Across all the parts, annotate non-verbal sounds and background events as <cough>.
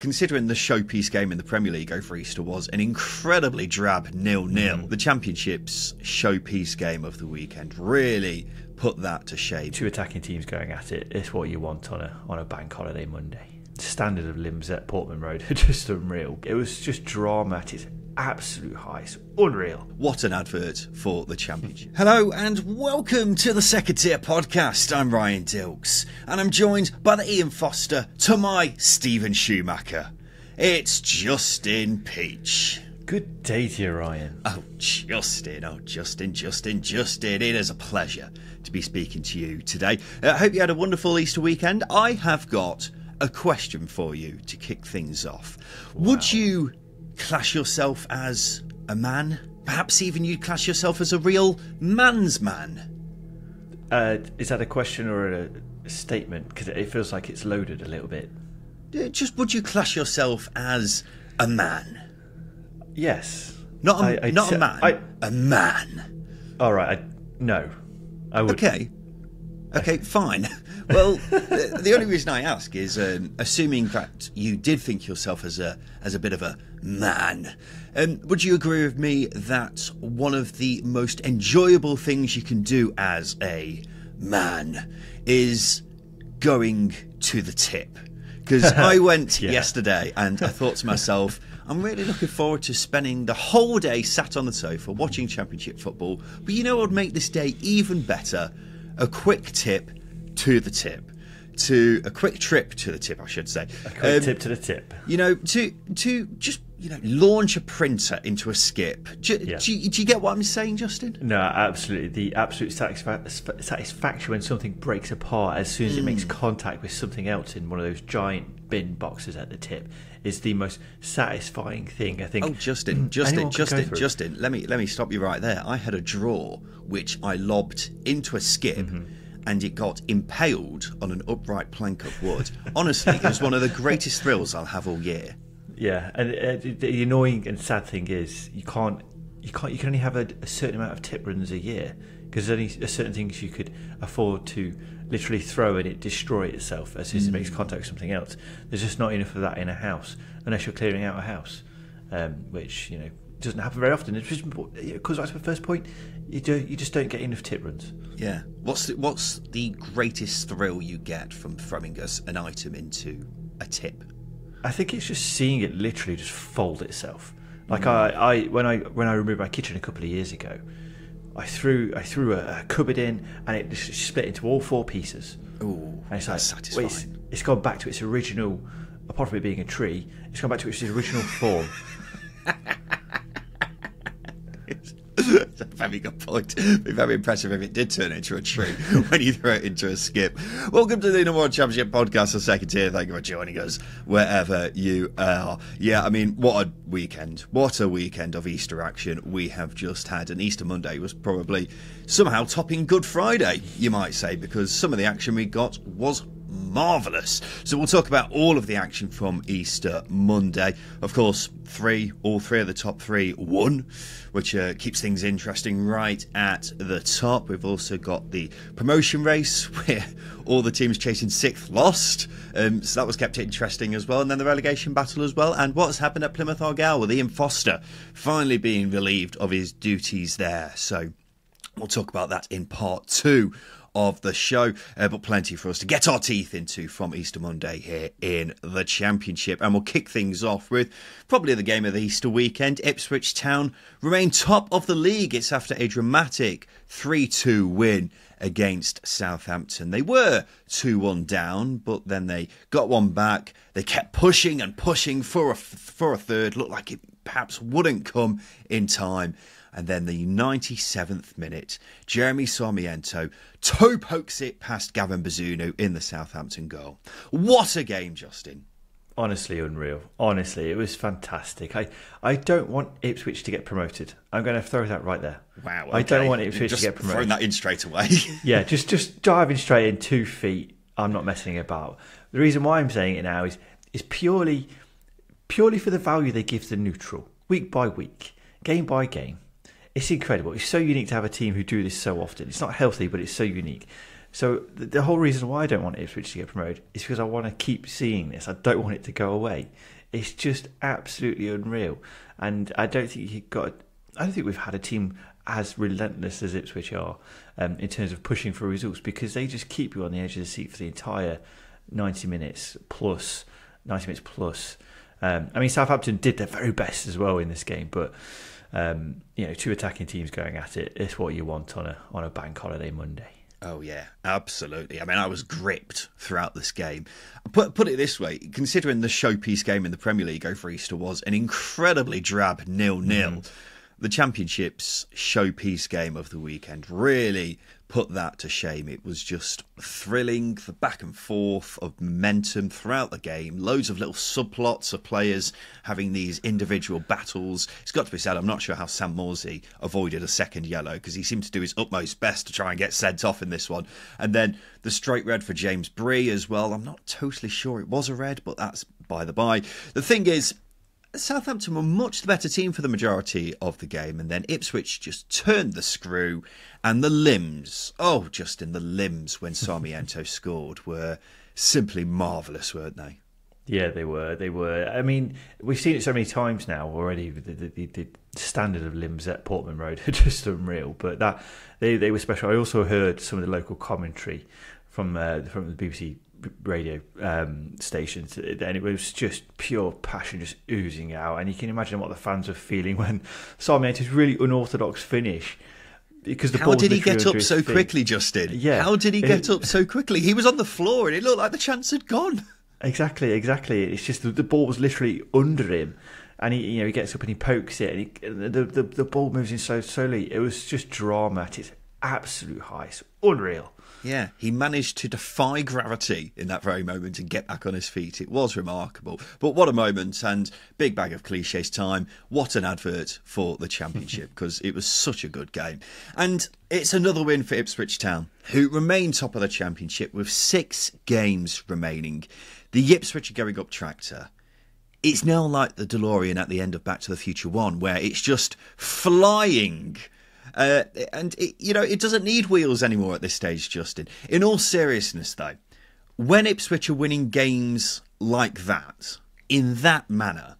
considering the showpiece game in the Premier League over Easter was an incredibly drab nil-nil, mm. the Championship's showpiece game of the weekend really put that to shame. Two attacking teams going at it. It's what you want on a on a bank holiday Monday. Standard of limbs at Portman Road are <laughs> just unreal. It was just drama at its absolute highest. Unreal. What an advert for the championship. Hello and welcome to the Second Tier Podcast. I'm Ryan Dilks and I'm joined by the Ian Foster to my Steven Schumacher. It's Justin Peach. Good day to you, Ryan. Oh, Justin, oh, Justin, Justin, Justin. It is a pleasure to be speaking to you today. Uh, I hope you had a wonderful Easter weekend. I have got a question for you to kick things off. Would you class yourself as a man? Perhaps even you'd class yourself as a real man's man? Uh, is that a question or a, a statement? Because it feels like it's loaded a little bit. Uh, Just would you class yourself as a man? Yes. Not a, I- I'd not a man, I- a man. All right. I, no. I would. Okay. Okay, fine. <laughs> Well, the, the only reason I ask is, um, assuming that you did think yourself as a as a bit of a man, um, would you agree with me that one of the most enjoyable things you can do as a man is going to the tip? Because <laughs> I went Yeah. yesterday and I thought to myself, <laughs> I'm really looking forward to spending the whole day sat on the sofa watching Championship football. But you know what would make this day even better? A quick tip to the tip. To a quick trip to the tip, I should say. A quick Um, tip to the tip. You know, to to just you know launch a printer into a skip. Do, Yeah. do, you, do you get what I'm saying, Justin? No, absolutely. The absolute satisfa- satisfaction when something breaks apart as soon as it makes Hmm. contact with something else in one of those giant bin boxes at the tip is the most satisfying thing. I think. Oh, Justin, Justin, anyone Justin. Justin. Let me let me stop you right there. I had a drawer which I lobbed into a skip. Mm-hmm. And it got impaled on an upright plank of wood. Honestly, it was one of the greatest thrills I'll have all year. Yeah, and uh, the- the annoying and sad thing is you can't, you can't, you can only have a, a certain amount of tip runs a year because there's only certain things you could afford to literally throw and it destroy itself as soon as it makes contact with something else. There's just not enough of that in a house unless you're clearing out a house, um, which you know doesn't happen very often. It's just because that's my first point. You do, you just don't get enough tip runs. Yeah. What's the, what's the greatest thrill you get from throwing us an item into a tip? I think it's just seeing it literally just fold itself. Like hmm. I, I when I when I removed my kitchen a couple of years ago, I threw I threw a, a cupboard in and it just split into all four pieces. Ooh, And it's like satisfying. wait, it's, it's gone back to its original. Apart from it being a tree, it's gone back to its original form. <laughs> <laughs> Very good point. Be very impressive if it did turn into a tree <laughs> when you throw it into a skip. Welcome to the number one championship podcast of second tier. Thank you for joining us wherever you are. Yeah, I mean, what a weekend. What a weekend of Easter action we have just had. And Easter Monday was probably somehow topping Good Friday, you might say, because some of the action we got was marvellous. So we'll talk about all of the action from Easter Monday. Of course, three, all three of the top three won, which uh, keeps things interesting right at the top. We've also got the promotion race <laughs> where all the teams chasing sixth lost. Um, so that was kept interesting as well. And then the relegation battle as well. And what's happened at Plymouth Argyle with Ian Foster finally being relieved of his duties there. So We'll talk about that in part two of the show, uh, but plenty for us to get our teeth into from Easter Monday here in the Championship. And we'll kick things off with probably the game of the Easter weekend. Ipswich Town remain top of the league. It's after a dramatic 3 2 win against Southampton. They were 2 1 down, but then they got one back. They kept pushing and pushing for a, for a third. Looked like it perhaps wouldn't come in time. And then the 97th minute, Jeremy Sarmiento toe pokes it past Gavin Bazunu in the Southampton goal. What a game, Justin. Honestly, unreal. Honestly, it was fantastic. I, I don't want Ipswich to get promoted. I'm going to throw that right there. Wow. I don't want Ipswich Just to get promoted. Throwing that in straight away. <laughs> Yeah, just just diving straight in two feet. I'm not messing about. The reason why I'm saying it now is is purely purely for the value they give the neutral week by week, game by game. It's incredible. It's so unique to have a team who do this so often. It's not healthy, but it's so unique. So the, the whole reason why I don't want Ipswich to get promoted is because I want to keep seeing this. I don't want it to go away. It's just absolutely unreal, and I don't think you got. I don't think we've had a team as relentless as Ipswich are um, in terms of pushing for results because they just keep you on the edge of the seat for the entire ninety minutes plus ninety minutes plus. Um, I mean, Southampton did their very best as well in this game, but um, you know, two attacking teams going at it. it is what you want on a on a bank holiday Monday. Oh yeah, absolutely. I mean, I was gripped throughout this game. Put put it this way: considering the showpiece game in the Premier League over Easter was an incredibly drab nil-nil, mm. The Championship's showpiece game of the weekend really put that to shame. It was just thrilling, the back and forth of momentum throughout the game, loads of little subplots of players having these individual battles. It's got to be said, I'm not sure how Sam Morsy avoided a second yellow because he seemed to do his utmost best to try and get sent off in this one. And then the straight red for James Bree as well. I'm not totally sure it was a red, but that's by the by. The thing is, Southampton were much the better team for the majority of the game, and then Ipswich just turned the screw, and the limbs, oh, just in the limbs when Sarmiento <laughs> scored, were simply marvellous, weren't they? Yeah, they were. They were. I mean, we've seen it so many times now already. The, the, the standard of limbs at Portman Road <laughs> are just unreal. But that they, they were special. I also heard some of the local commentary from uh, from the BBC radio um, stations, and it was just pure passion, just oozing out. And you can imagine what the fans were feeling when <laughs> Sarmiento's really unorthodox finish. Because the how did he get up so feet. quickly, Justin? Yeah, how did he get it, up so quickly? He was on the floor, and it looked like the chance had gone. <laughs> Exactly, exactly. It's just the, the ball was literally under him, and he, you know, he gets up and he pokes it, and he, the, the the ball moves in so slowly. It was just drama at its absolute highest, unreal. Yeah, he managed to defy gravity in that very moment and get back on his feet. It was remarkable. But what a moment and big bag of cliches time. What an advert for the championship <laughs> because it was such a good game. And it's another win for Ipswich Town, who remain top of the championship with six games remaining. The Ipswich are going up tractor it's now like the DeLorean at the end of Back to the Future 1, where it's just flying uh, and it, you know, it doesn't need wheels anymore at this stage, Justin. In all seriousness, though, when Ipswich are winning games like that, in that manner,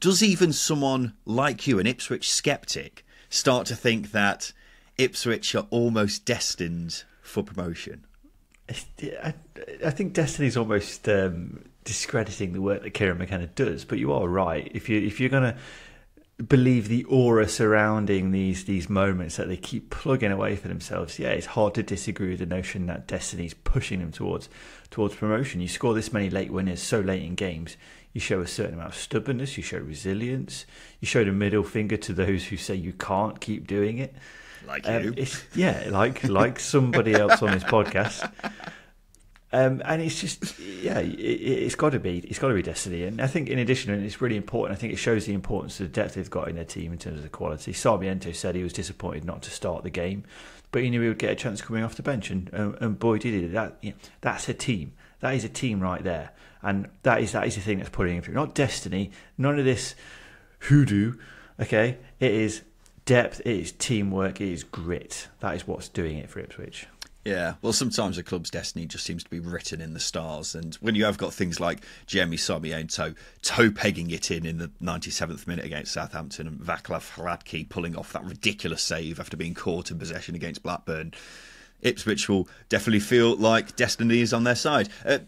does even someone like you, an Ipswich skeptic, start to think that Ipswich are almost destined for promotion? I, I think destiny's almost um, discrediting the work that Kieran McKenna does, but you are right. If you if you're going to believe the aura surrounding these these moments that they keep plugging away for themselves. Yeah, it's hard to disagree with the notion that Destiny's pushing them towards towards promotion. You score this many late winners so late in games, you show a certain amount of stubbornness, you show resilience, you show the middle finger to those who say you can't keep doing it. Like um, you. yeah, like like somebody else on this <laughs> podcast. Um, and it's just, yeah, it, has got to be, it's got to be destiny. And I think, in addition, and it's really important. I think it shows the importance of the depth they've got in their team in terms of the quality. Sarmiento said he was disappointed not to start the game, but he knew he would get a chance coming off the bench, and and, and boy did he! That you know, that's a team. That is a team right there, and that is that is the thing that's putting him through. Not destiny. None of this hoodoo. Okay, it is depth. It is teamwork. It is grit. That is what's doing it for Ipswich. Yeah, well, sometimes a club's destiny just seems to be written in the stars, and when you have got things like Jeremy Sarmiento toe pegging it in in the 97th minute against Southampton, and Vaclav Hladky pulling off that ridiculous save after being caught in possession against Blackburn, Ipswich will definitely feel like destiny is on their side. Uh,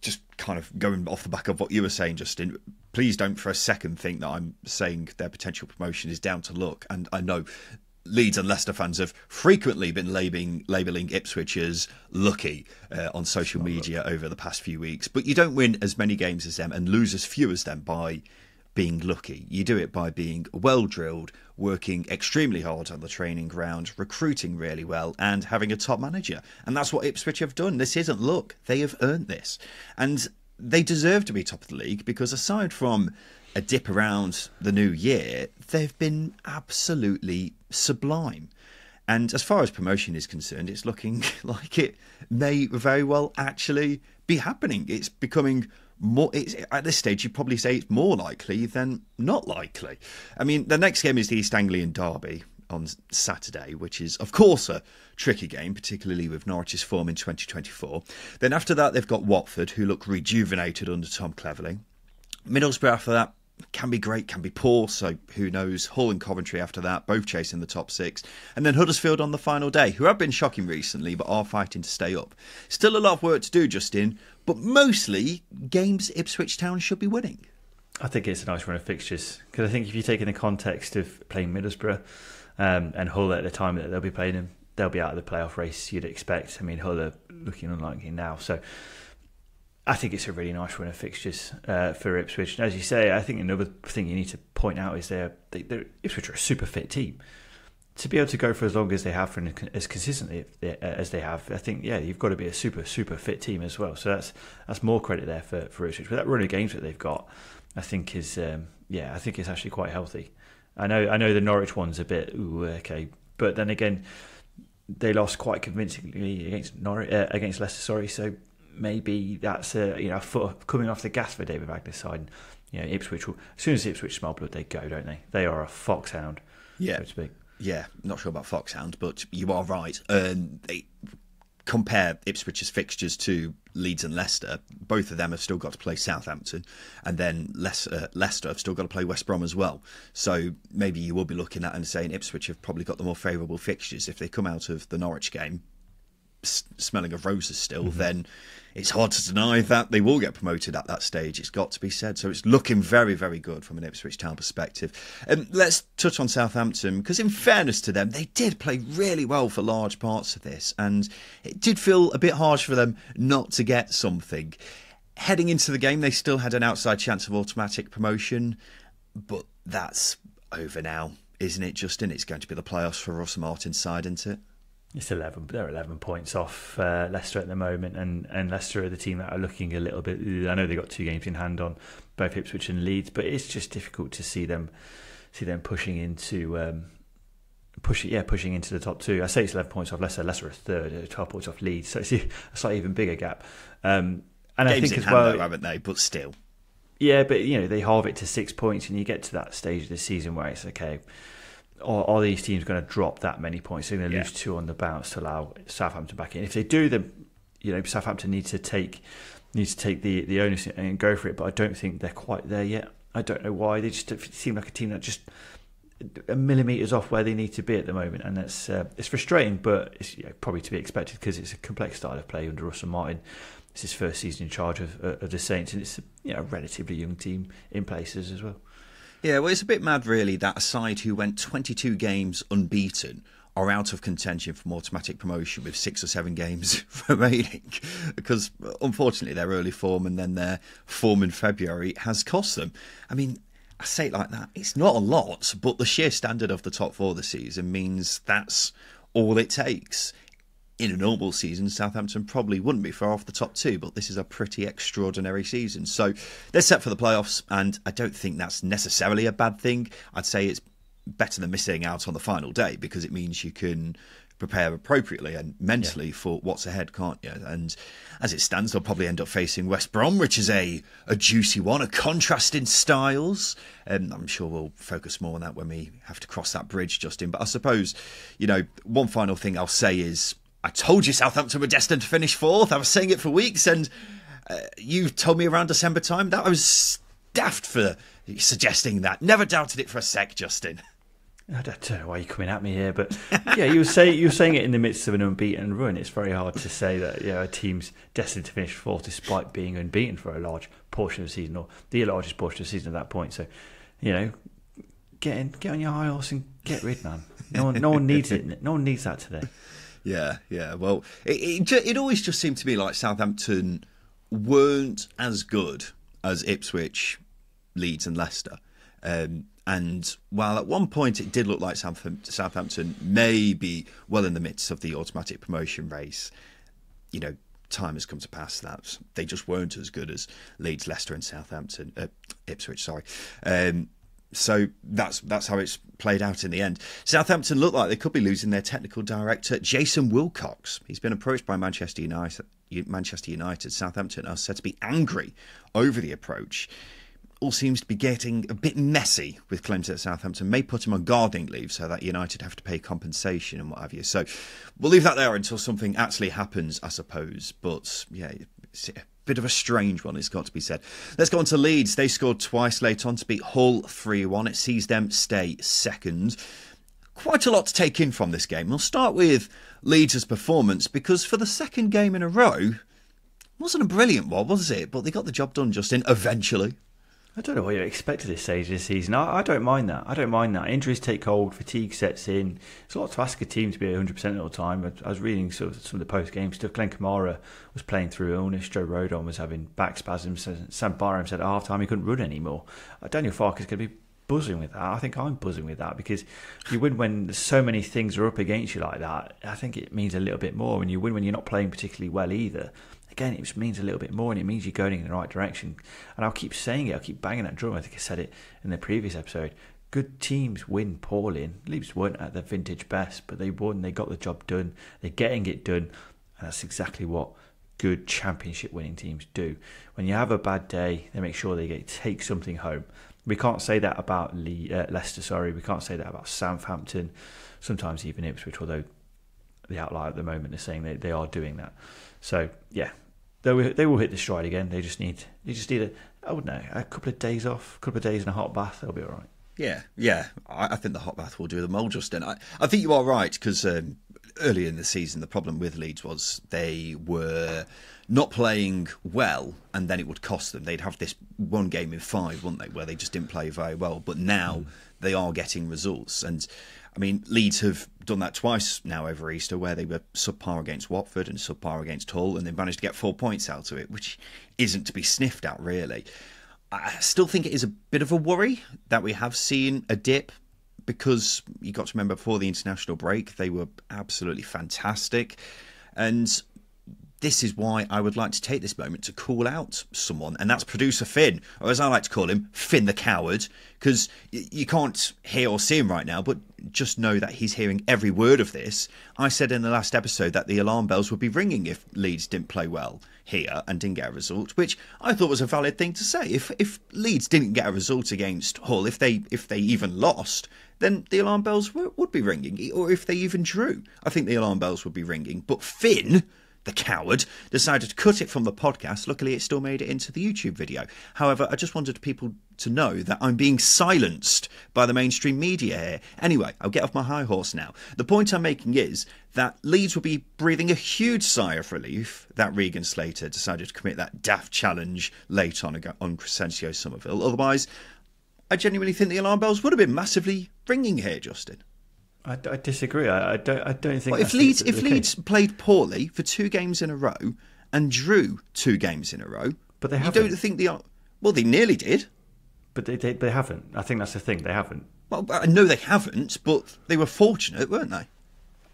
just kind of going off the back of what you were saying, Justin, please don't for a second think that I'm saying their potential promotion is down to luck. And I know Leeds and Leicester fans have frequently been labeling, labeling Ipswich as lucky uh, on social media over the past few weeks. But you don't win as many games as them and lose as few as them by being lucky. You do it by being well drilled, working extremely hard on the training ground, recruiting really well, and having a top manager. And that's what Ipswich have done. This isn't luck, they have earned this. And they deserve to be top of the league because aside from a dip around the new year, they've been absolutely sublime. And as far as promotion is concerned, it's looking <laughs> like it may very well actually be happening. It's becoming more. It's, at this stage, you'd probably say it's more likely than not likely. I mean, the next game is the East Anglian Derby on Saturday, which is, of course, a tricky game, particularly with Norwich's form in 2024. Then after that, they've got Watford, who look rejuvenated under Tom Cleverley. Middlesbrough after that can be great, can be poor, so who knows. Hull and Coventry after that, both chasing the top six. And then Huddersfield on the final day, who have been shocking recently but are fighting to stay up. Still a lot of work to do, Justin, but mostly games Ipswich Town should be winning. I think it's a nice run of fixtures because I think if you take in the context of playing Middlesbrough um, and Hull at the time that they'll be playing them, they'll be out of the playoff race. You'd expect. I mean, Hull are looking unlikely now, so I think it's a really nice run of fixtures uh, for Ipswich. And as you say, I think another thing you need to point out is they're, they, they're Ipswich are a super fit team. To be able to go for as long as they have for as consistently as they have, I think yeah, you've got to be a super super fit team as well. So that's that's more credit there for for Ipswich. But that run of games that they've got, I think is um, yeah, I think it's actually quite healthy. I know I know the Norwich one's a bit ooh, okay, but then again, they lost quite convincingly against Norwich uh, against Leicester. Sorry, so maybe that's a you know foot coming off the gas for David Wagner's side. You know, Ipswich will as soon as Ipswich smell blood, they go, don't they? They are a foxhound, yeah. so to speak. Yeah, not sure about Foxhound, but you are right. Um, they compare Ipswich's fixtures to Leeds and Leicester. Both of them have still got to play Southampton, and then Leicester, Leicester have still got to play West Brom as well. So maybe you will be looking at and saying Ipswich have probably got the more favourable fixtures if they come out of the Norwich game smelling of roses still, mm-hmm. then it's hard to deny that they will get promoted at that stage. It's got to be said. So it's looking very, very good from an Ipswich Town perspective. Um, let's touch on Southampton because, in fairness to them, they did play really well for large parts of this, and it did feel a bit harsh for them not to get something. Heading into the game, they still had an outside chance of automatic promotion, but that's over now, isn't it, Justin? It's going to be the playoffs for Russ Martin's side, isn't it? It's eleven. They're eleven points off uh, Leicester at the moment, and, and Leicester are the team that are looking a little bit. I know they've got two games in hand on both Ipswich and Leeds, but it's just difficult to see them see them pushing into um, pushing yeah pushing into the top two. I say it's eleven points off Leicester. Leicester are third, uh, twelve points off Leeds, so it's a slightly even bigger gap. Um, and games I think as well, though, haven't they? But still, yeah, but you know they halve it to six points, and you get to that stage of the season where it's okay are, are these teams going to drop that many points? They're going to yeah. lose two on the bounce to allow Southampton back in. If they do, then you know Southampton need to take need to take the the onus and go for it. But I don't think they're quite there yet. I don't know why. They just seem like a team that just a millimeters off where they need to be at the moment, and that's uh, it's frustrating, but it's you know, probably to be expected because it's a complex style of play under Russell Martin. It's his first season in charge of, of the Saints, and it's a you know, relatively young team in places as well. Yeah, well, it's a bit mad, really, that a side who went 22 games unbeaten are out of contention from automatic promotion with six or seven games <laughs> remaining because unfortunately their early form and then their form in February has cost them. I mean, I say it like that, it's not a lot, but the sheer standard of the top four this season means that's all it takes in a normal season, Southampton probably wouldn't be far off the top two, but this is a pretty extraordinary season. So they're set for the playoffs, and I don't think that's necessarily a bad thing. I'd say it's better than missing out on the final day because it means you can prepare appropriately and mentally yeah. for what's ahead, can't you? And as it stands, they'll probably end up facing West Brom, which is a, a juicy one, a contrast in styles. And I'm sure we'll focus more on that when we have to cross that bridge, Justin. But I suppose, you know, one final thing I'll say is I told you Southampton were destined to finish fourth. I was saying it for weeks, and uh, you told me around December time that I was daft for suggesting that. Never doubted it for a sec, Justin. I don't know why you're coming at me here, but yeah, you were saying you were saying it in the midst of an unbeaten run. It's very hard to say that you know, a team's destined to finish fourth despite being unbeaten for a large portion of the season, or the largest portion of the season at that point. So, you know, get in, get on your high horse and get rid, man. No one, no one needs it. No one needs that today. Yeah, yeah. Well, it, it, it always just seemed to me like Southampton weren't as good as Ipswich, Leeds, and Leicester. Um, and while at one point it did look like Southampton may be well in the midst of the automatic promotion race, you know, time has come to pass that they just weren't as good as Leeds, Leicester, and Southampton, uh, Ipswich. Sorry. Um, so that's that's how it's played out in the end. Southampton look like they could be losing their technical director, Jason Wilcox. He's been approached by Manchester United. Manchester United. Southampton are said to be angry over the approach. all seems to be getting a bit messy with claims that Southampton may put him on gardening leave so that United have to pay compensation and what have you. So we'll leave that there until something actually happens, I suppose. But yeah, bit of a strange one, it's got to be said. Let's go on to Leeds. They scored twice late on to beat Hull 3 1. It sees them stay second. Quite a lot to take in from this game. We'll start with Leeds' performance because for the second game in a row, wasn't a brilliant one, was it? But they got the job done, Justin, eventually. I don't know what you expect at this stage of the season. I, I, don't mind that. I don't mind that. Injuries take hold, fatigue sets in. It's a lot to ask a team to be 100% all the time. I, I was reading sort of some of the post game stuff. Glenn Kamara was playing through illness. Joe Rodon was having back spasms. Sam Byram said at half time he couldn't run anymore. Uh, Daniel Farke's going to be buzzing with that. I think I'm buzzing with that because you win when so many things are up against you like that. I think it means a little bit more. And you win when you're not playing particularly well either again, it just means a little bit more and it means you're going in the right direction. And I'll keep saying it, I'll keep banging that drum. I think I said it in the previous episode. Good teams win poorly, and Leeds weren't at their vintage best, but they won, they got the job done, they're getting it done, and that's exactly what good championship winning teams do. When you have a bad day, they make sure they get take something home. We can't say that about Lee, uh, Leicester, sorry. We can't say that about Southampton, sometimes even Ipswich, although the outlier at the moment is saying they are doing that. So, yeah, they will, they will hit the stride again. They just need they just need a I would know a couple of days off, a couple of days in a hot bath. They'll be all right. Yeah, yeah. I, I think the hot bath will do them all, Justin. I, I think you are right because um, earlier in the season, the problem with Leeds was they were not playing well, and then it would cost them. They'd have this one game in five, wouldn't they, where they just didn't play very well. But now mm. they are getting results, and I mean, Leeds have done that twice now over Easter, where they were subpar against Watford and subpar against Hull, and they managed to get four points out of it, which isn't to be sniffed at, really. I still think it is a bit of a worry that we have seen a dip because you got to remember before the international break, they were absolutely fantastic. And this is why I would like to take this moment to call out someone, and that's producer Finn, or as I like to call him, Finn the Coward, because you can't hear or see him right now, but just know that he's hearing every word of this. I said in the last episode that the alarm bells would be ringing if Leeds didn't play well here and didn't get a result, which I thought was a valid thing to say. If if Leeds didn't get a result against Hull, if they if they even lost, then the alarm bells would be ringing, or if they even drew, I think the alarm bells would be ringing. But Finn the coward, decided to cut it from the podcast. Luckily, it still made it into the YouTube video. However, I just wanted people to know that I'm being silenced by the mainstream media here. Anyway, I'll get off my high horse now. The point I'm making is that Leeds will be breathing a huge sigh of relief that Regan Slater decided to commit that daft challenge late on on Crysencio Summerville. Otherwise, I genuinely think the alarm bells would have been massively ringing here, Justin. I, I disagree. I, I, don't. I don't think. Well, if Leeds if Leeds played poorly for two games in a row and drew two games in a row, but they haven't. You don't think they are? Well, they nearly did. But they, they, they haven't. I think that's the thing. They haven't. Well, I know uh, they haven't, but they were fortunate, weren't they?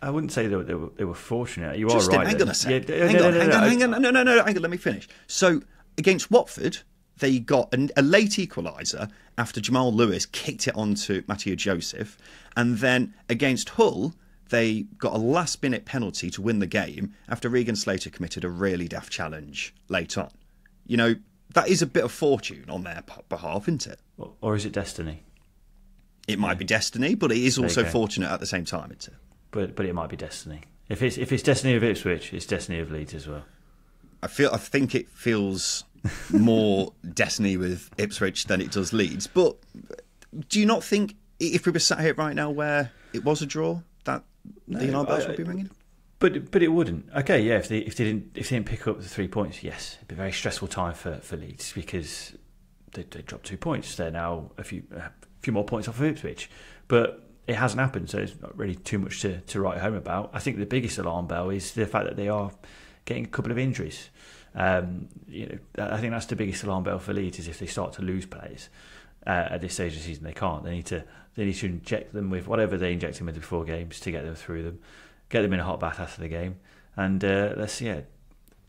I wouldn't say they were, they were, they were fortunate. You are right. Hang on a second. Yeah, hang, no, on, no, hang, no, on, hang on, no, no, no, hang on. Let me finish. So against Watford, they got a, a late equaliser after Jamal Lewis kicked it onto Mateo Joseph, and then against Hull, they got a last minute penalty to win the game after Regan Slater committed a really daft challenge late on. You know, that is a bit of fortune on their behalf, isn't it? Or is it destiny? It might yeah. be destiny, but it is also fortunate at the same time, isn't it? But but it might be destiny. If it's if it's destiny of Ipswich, it's destiny of Leeds as well. I feel I think it feels <laughs> more destiny with Ipswich than it does Leeds. But do you not think if we were sat here right now where it was a draw, that no, the alarm bells would be ringing? But but it wouldn't. Okay, yeah. If they if they didn't if they didn't pick up the three points, yes, it'd be a very stressful time for, for Leeds because they they dropped two points. They're now a few a few more points off of Ipswich, but it hasn't happened, so it's not really too much to, to write home about. I think the biggest alarm bell is the fact that they are getting a couple of injuries. Um, you know, I think that's the biggest alarm bell for Leeds is if they start to lose players uh, at this stage of the season. They can't. They need to. They need to inject them with whatever they inject them with before games to get them through them, get them in a hot bath after the game, and uh, let's yeah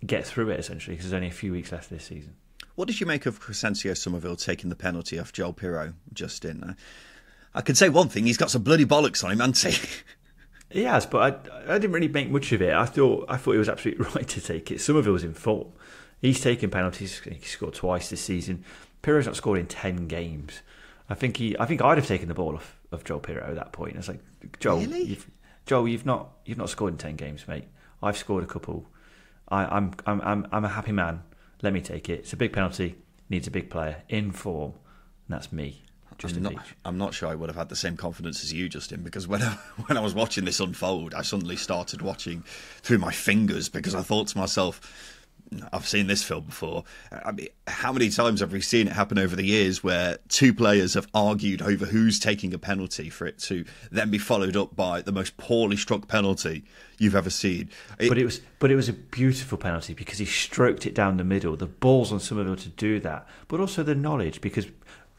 get through it essentially because there's only a few weeks left this season. What did you make of Crysencio Summerville taking the penalty off Joel Piroe just in? Uh, I can say one thing: he's got some bloody bollocks on him, hasn't he? <laughs> He has, but I, I didn't really make much of it. I thought I thought he was absolutely <laughs> right to take it. Summerville was in form. He's taken penalties. He scored twice this season. Piroe's not scored in ten games. I think he. I think I'd have taken the ball off of Joel Piroe at that point. It's like Joel, Really? you've, Joel, you've not you've not scored in ten games, mate. I've scored a couple. I, I'm I'm I'm I'm a happy man. Let me take it. It's a big penalty. Needs a big player in form, and that's me. Just I'm not. I'm not sure I would have had the same confidence as you, Justin, because when I, <laughs> when I was watching this unfold, I suddenly started watching through my fingers because I thought to myself, I've seen this film before. I mean, how many times have we seen it happen over the years where two players have argued over who's taking a penalty for it to then be followed up by the most poorly struck penalty you've ever seen? It- But it was but it was a beautiful penalty because he stroked it down the middle. The balls on Summerville to do that, but also the knowledge because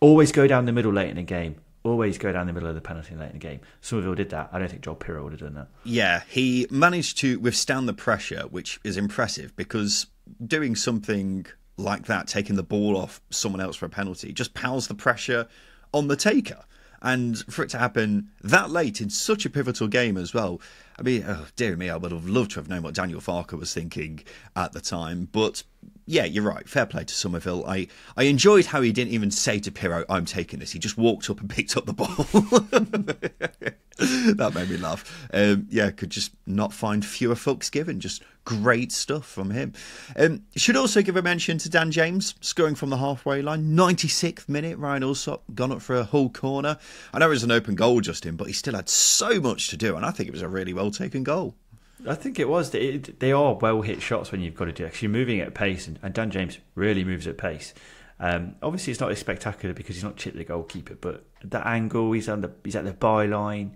always go down the middle late in the game. Always go down the middle of the penalty late in the game. Summerville did that. I don't think Joel Piroe would have done that. Yeah, he managed to withstand the pressure, which is impressive because doing something like that, taking the ball off someone else for a penalty, just piles the pressure on the taker. And for it to happen that late in such a pivotal game as well, I mean, oh, dear me, I would have loved to have known what Daniel Farke was thinking at the time. But yeah, you're right. Fair play to Summerville. I, I enjoyed how he didn't even say to Piroe, I'm taking this. He just walked up and <laughs> picked up the ball. <laughs> that made me laugh. Um, yeah, could just not find fewer fucks given. Just great stuff from him. Um, should also give a mention to Dan James, scoring from the halfway line. 96th minute, Ryan Allsop gone up for a Hull corner. I know it was an open goal, Justin, but he still had so much to do, and I think it was a really well taken goal. I think it was. It, they are well hit shots when you've got to do it. You're moving at pace, and, and Dan James really moves at pace. Um, obviously, it's not as spectacular because he's not chipped the goalkeeper, but that angle, he's on the he's at the byline.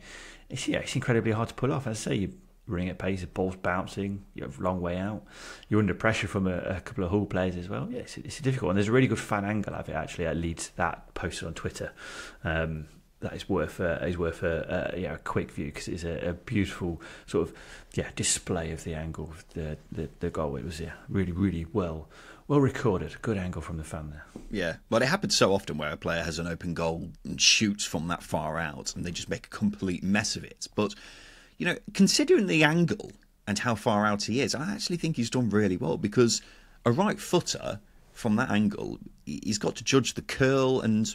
It's yeah, it's incredibly hard to pull off. As I say, you're running at pace, the ball's bouncing, you're a long way out. You're under pressure from a, a couple of Hull players as well. Yeah, it's, it's a difficult one. There's a really good fan angle of it actually at Leeds that posted on Twitter. Um, that is worth uh, is worth a, a yeah a quick view because it's a, a beautiful sort of yeah display of the angle of the, the the goal. It was yeah really really well well recorded. Good angle from the fan there. Yeah, but it happens so often where a player has an open goal and shoots from that far out, and they just make a complete mess of it. But you know, considering the angle and how far out he is, I actually think he's done really well because a right footer from that angle, he's got to judge the curl and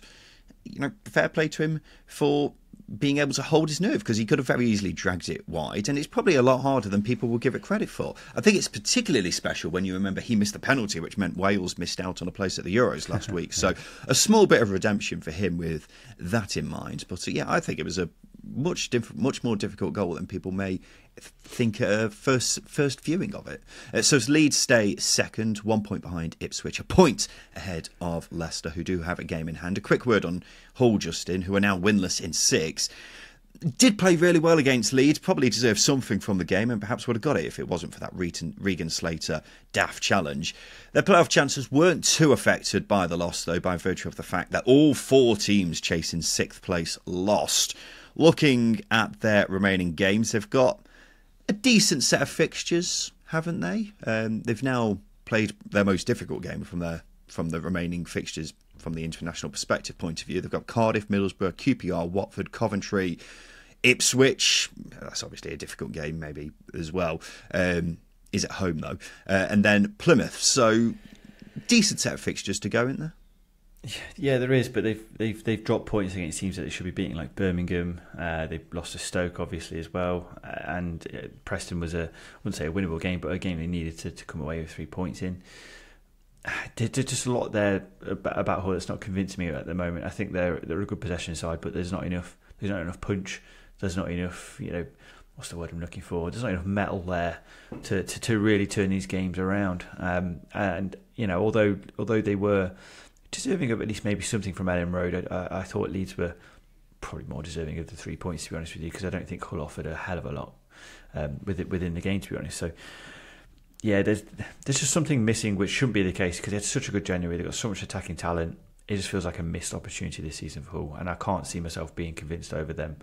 you know, fair play to him for being able to hold his nerve because he could have very easily dragged it wide, and it's probably a lot harder than people will give it credit for. I think it's particularly special when you remember he missed the penalty, which meant Wales missed out on a place at the Euros last <laughs> week. So a small bit of redemption for him with that in mind. But uh, yeah, I think it was a much diff- much more difficult goal than people may think first first viewing of it. Uh, so Leeds stay second, one point behind Ipswich, a point ahead of Leicester, who do have a game in hand. A quick word on Hull, Justin, who are now winless in six. Did play really well against Leeds, probably deserved something from the game, and perhaps would have got it if it wasn't for that Regan, Slater daft challenge. Their playoff chances weren't too affected by the loss, though, by virtue of the fact that all four teams chasing sixth place lost. Looking at their remaining games, they've got a decent set of fixtures, haven't they? Um, they've now played their most difficult game from their from the remaining fixtures from the international perspective point of view. They've got Cardiff, Middlesbrough, QPR, Watford, Coventry, Ipswich. That's obviously a difficult game, maybe as well. Um, is at home though, uh, and then Plymouth. So decent set of fixtures to go in there. Yeah, there is, but they've they've they've dropped points against teams that they should be beating, like Birmingham. Uh, they've lost to Stoke, obviously, as well. Uh, and uh, Preston was a I wouldn't say a winnable game, but a game they needed to, to come away with three points in. <sighs> There's just a lot there about, Hull that's not convincing me at the moment. I think they're they're a good possession side, but there's not enough. There's not enough punch. There's not enough. You know, what's the word I'm looking for? There's not enough metal there to to, to really turn these games around. Um, and you know, although although they were deserving of at least maybe something from Elland Road. I, I, thought Leeds were probably more deserving of the three points, to be honest with you, because I don't think Hull offered a hell of a lot um, with it within the game, to be honest. So, yeah, there's there's just something missing, which shouldn't be the case because they had such a good January. They got so much attacking talent. It just feels like a missed opportunity this season for Hull, and I can't see myself being convinced over them,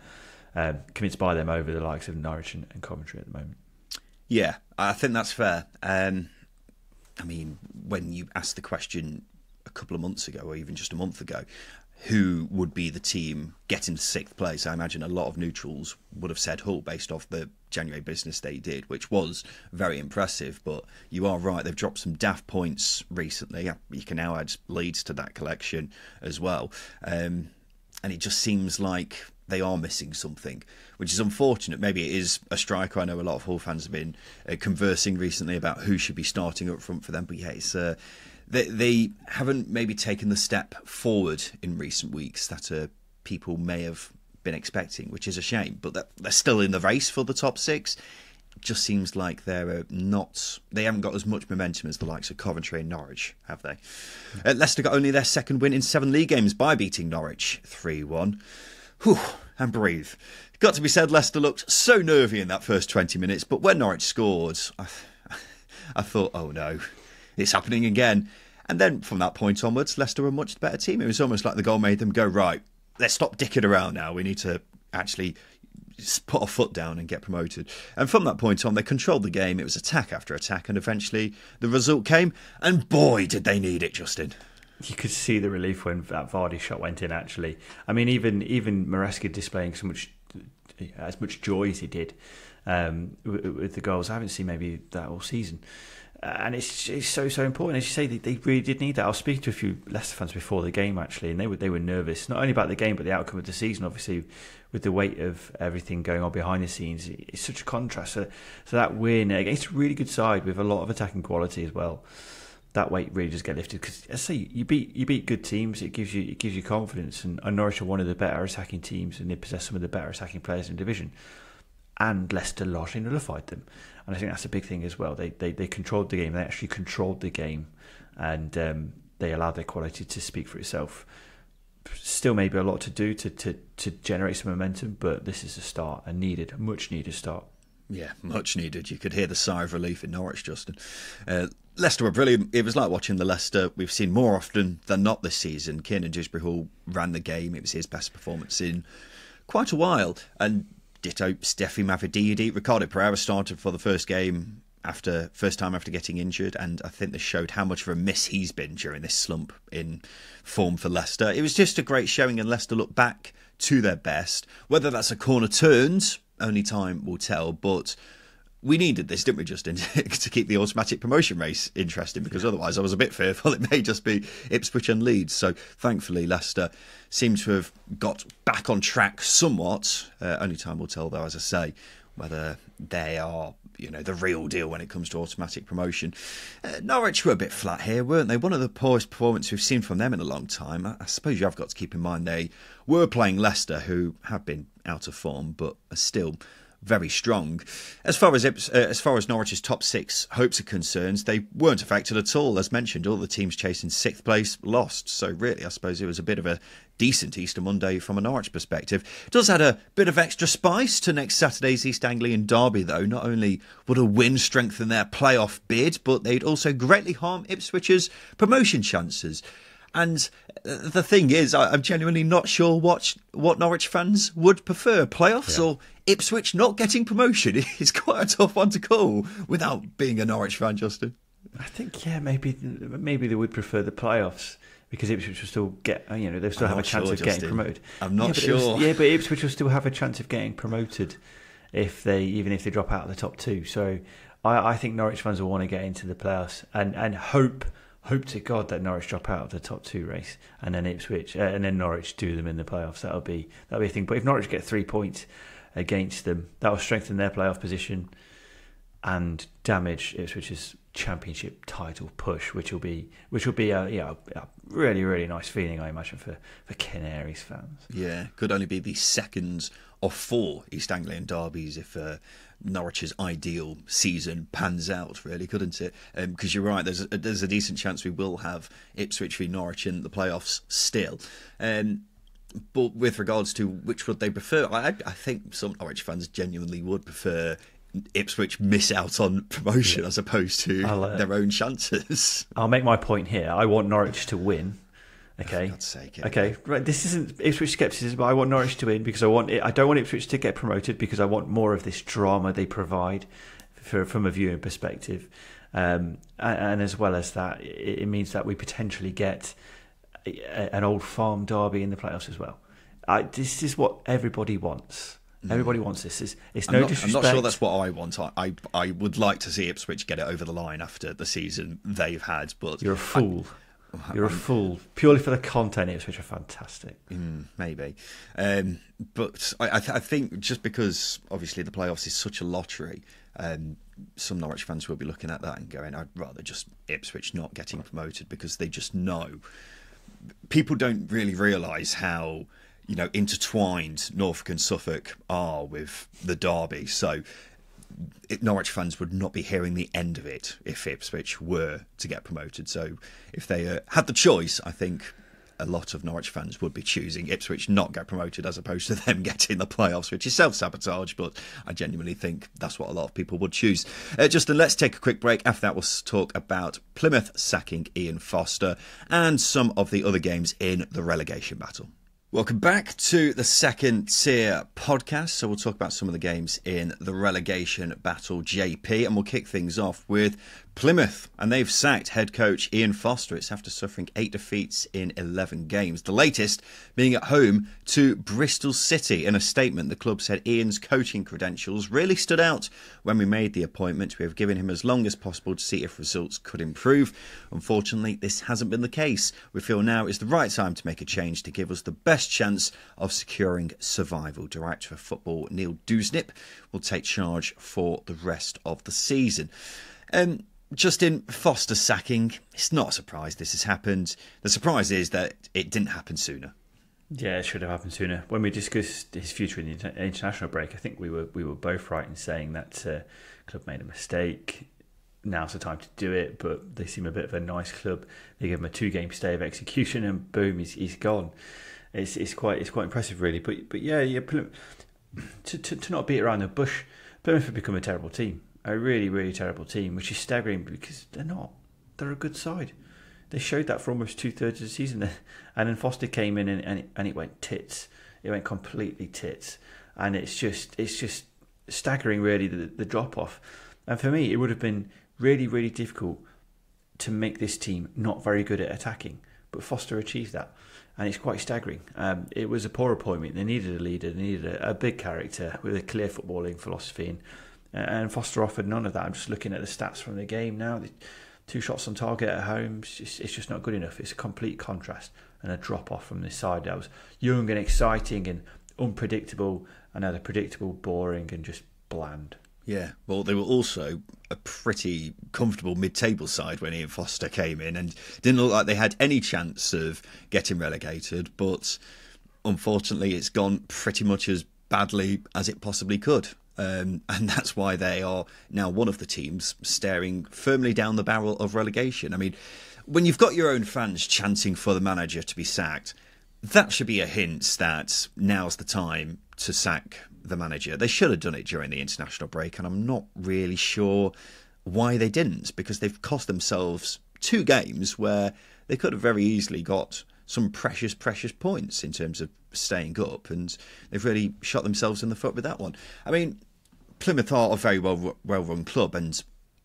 um, convinced by them over the likes of Norwich and, and Coventry at the moment. Yeah, I think that's fair. Um, I mean, when you asked the question a couple of months ago, or even just a month ago, who would be the team getting to sixth place. I imagine a lot of neutrals would have said Hull based off the January business they did, which was very impressive. But you are right, they've dropped some daft points recently. You can now add Leeds to that collection as well. Um, and it just seems like they are missing something, which is unfortunate. Maybe it is a striker. I know a lot of Hull fans have been uh, conversing recently about who should be starting up front for them, but yeah, it's. Uh, they, they haven't maybe taken the step forward in recent weeks that uh, people may have been expecting, which is a shame. But they're still in the race for the top six. It just seems like they're uh, not. They haven't got as much momentum as the likes of Coventry and Norwich, have they? Uh, Leicester got only their second win in seven league games by beating Norwich three one. Whew, and breathe. Got to be said, Leicester looked so nervy in that first 20 minutes, but when Norwich scored, I, <laughs> I thought, oh no, it's happening again. And then from that point onwards, Leicester were a much better team. It was almost like the goal made them go, right, let's stop dicking around now. We need to actually put a foot down and get promoted. And from that point on, they controlled the game. It was attack after attack, and eventually the result came. And boy, did they need it, Justin. You could see the relief when that Vardy shot went in. Actually, I mean, even even Maresca displaying so much as much joy as he did um, with, with the goals. I haven't seen maybe that all season. Uh, and it's, it's so so important. As you say, they, they really did need that. I was speaking to a few Leicester fans before the game actually, and they were they were nervous not only about the game but the outcome of the season. Obviously, with the weight of everything going on behind the scenes, it's such a contrast. So, so that win against a really good side with a lot of attacking quality as well, that weight really does get lifted. Because I say you beat you beat good teams, it gives you it gives you confidence. And, and Norwich are one of the better attacking teams, and they possess some of the better attacking players in the division. And Leicester largely nullified them and I think that's a big thing as well. They they, they controlled the game. They actually controlled the game, and um, they allowed their quality to speak for itself. Still, maybe a lot to do to, to, to generate some momentum, but this is a start, a needed, much needed start. Yeah, much needed. You could hear the sigh of relief in Norwich, Justin. Uh, Leicester were brilliant. It was like watching the Leicester we've seen more often than not this season. Kiernan Dewsbury Hall ran the game. It was his best performance in quite a while. And ditto Stephy Mavididi. Ricardo Pereira started for the first game after first time after getting injured, and I think this showed how much of a miss he's been during this slump in form for Leicester. It was just a great showing, and Leicester looked back to their best. Whether that's a corner turned, only time will tell. But we needed this, didn't we, Justin, <laughs> to keep the automatic promotion race interesting because otherwise I was a bit fearful <laughs> it may just be Ipswich and Leeds. So thankfully, Leicester seem to have got back on track somewhat. Uh, only time will tell, though, as I say, whether they are, you know, the real deal when it comes to automatic promotion. Uh, Norwich were a bit flat here, weren't they? One of the poorest performances we've seen from them in a long time. I, I suppose you have got to keep in mind they were playing Leicester, who have been out of form, but are still very strong. As far as uh, as far as Norwich's top six hopes are concerned, they weren't affected at all. As mentioned, all the teams chasing sixth place lost. So really, I suppose it was a bit of a decent Easter Monday from a Norwich perspective. It does add a bit of extra spice to next Saturday's East Anglian derby, though. Not only would a win strengthen their playoff bid, but they'd also greatly harm Ipswich's promotion chances. And uh, the thing is, I'm genuinely not sure what what Norwich fans would prefer: playoffs yeah. or Ipswich not getting promotion. <laughs> is quite a tough one to call without being a Norwich fan, Justin. I think yeah, maybe maybe they would prefer the playoffs because Ipswich will still get you know they'll still I'm have a chance sure, of Justin. getting promoted. I'm not yeah, sure. Was, yeah, but Ipswich will still have a chance of getting promoted if they even if they drop out of the top two. So I, I think Norwich fans will want to get into the playoffs and and hope hope to God that Norwich drop out of the top two race, and then Ipswich, uh, and then Norwich do them in the playoffs. That'll be that'll be a thing. But if Norwich get three points against them, that will strengthen their playoff position and damage Ipswich's championship title push, which will be which will be a, yeah, a really really nice feeling, I imagine, for for Canaries fans. Yeah, could only be the second of four East Anglian derbies if uh, Norwich's ideal season pans out, really, couldn't it? Because um, you're right, there's a, there's a decent chance we will have Ipswich v Norwich in the playoffs still. Um, but with regards to which would they prefer, I, I think some Norwich fans genuinely would prefer Ipswich miss out on promotion as opposed to uh, their own chances. I'll make my point here. I want Norwich to win Okay. Sake, okay. Right. This isn't Ipswich skepticism, but I want Norwich to win because I want it. I don't want Ipswich to get promoted because I want more of this drama they provide for, from a viewing perspective, um, and, and, as well as that, it, it, means that we potentially get an old farm derby in the playoffs as well. I, this is what everybody wants. Everybody wants this. It's, it's no I'm not, I'm not sure that's what I want. I, I I would like to see Ipswich get it over the line after the season they've had, but You're a fool. You're a fool. Purely for the content, Ipswich are fantastic. Mm, maybe. Um, but I, I, th- I think just because obviously the playoffs is such a lottery, um, some Norwich fans will be looking at that and going, I'd rather just Ipswich not getting promoted because they just know. People don't really realise how you know intertwined Norfolk and Suffolk are with the derby. So it, Norwich fans would not be hearing the end of it if Ipswich were to get promoted. So if they uh, had the choice, I think a lot of Norwich fans would be choosing Ipswich not get promoted as opposed to them <laughs> getting the playoffs, which is self sabotage. But I genuinely think that's what a lot of people would choose. Uh, Justin, let's take a quick break. After that, we'll talk about Plymouth sacking Ian Foster and some of the other games in the relegation battle. Welcome back to the second tier podcast. So, we'll talk about some of the games in the relegation battle, JP, and we'll kick things off with Plymouth. And they've sacked head coach Ian Foster. It's after suffering eight defeats in 11 games. The latest being at home to Bristol City. In a statement, the club said Ian's coaching credentials really stood out when we made the appointment. We have given him as long as possible to see if results could improve. Unfortunately, this hasn't been the case. We feel now is the right time to make a change to give us the best chance of securing survival. Director of Football Neil Dewsnip will take charge for the rest of the season. Um, Justin Foster sacking, it's not a surprise this has happened. The surprise is that it didn't happen sooner. Yeah, it should have happened sooner. When we discussed his future in the international break, I think we were we were both right in saying that uh, club made a mistake. Now's the time to do it, but they seem a bit of a nice club. They give him a two game stay of execution, and boom, he's, he's gone. It's it's quite it's quite impressive, really. But but yeah, yeah, <clears throat> to, to to not beat around the bush, Plymouth have become a terrible team, a really really terrible team, which is staggering because they're not. They're a good side. They showed that for almost two thirds of the season, <laughs> and then Foster came in and and it, and it went tits. It went completely tits, and it's just it's just staggering, really, the, the drop off. And for me, it would have been really really difficult to make this team not very good at attacking, but Foster achieved that, and it's quite staggering. Um, it was a poor appointment. They needed a leader, they needed a, a big character with a clear footballing philosophy, and, and Foster offered none of that. I'm just looking at the stats from the game now. Two shots on target at home, it's just, it's just not good enough. It's a complete contrast and a drop off from this side that was young and exciting and unpredictable, and they're predictable, boring, and just bland. Yeah, well, they were also a pretty comfortable mid-table side when Ian Foster came in, and didn't look like they had any chance of getting relegated. But unfortunately, it's gone pretty much as badly as it possibly could. Um, <laughs> and that's why they are now one of the teams staring firmly down the barrel of relegation. I mean, when you've got your own fans chanting for the manager to be sacked, that should be a hint that now's the time to sack the manager. They should have done it during the international break, and I'm not really sure why they didn't, because they've cost themselves two games where they could have very easily got some precious, precious points in terms of staying up, and they've really shot themselves in the foot with that one. I mean, Plymouth are a very well well run club, and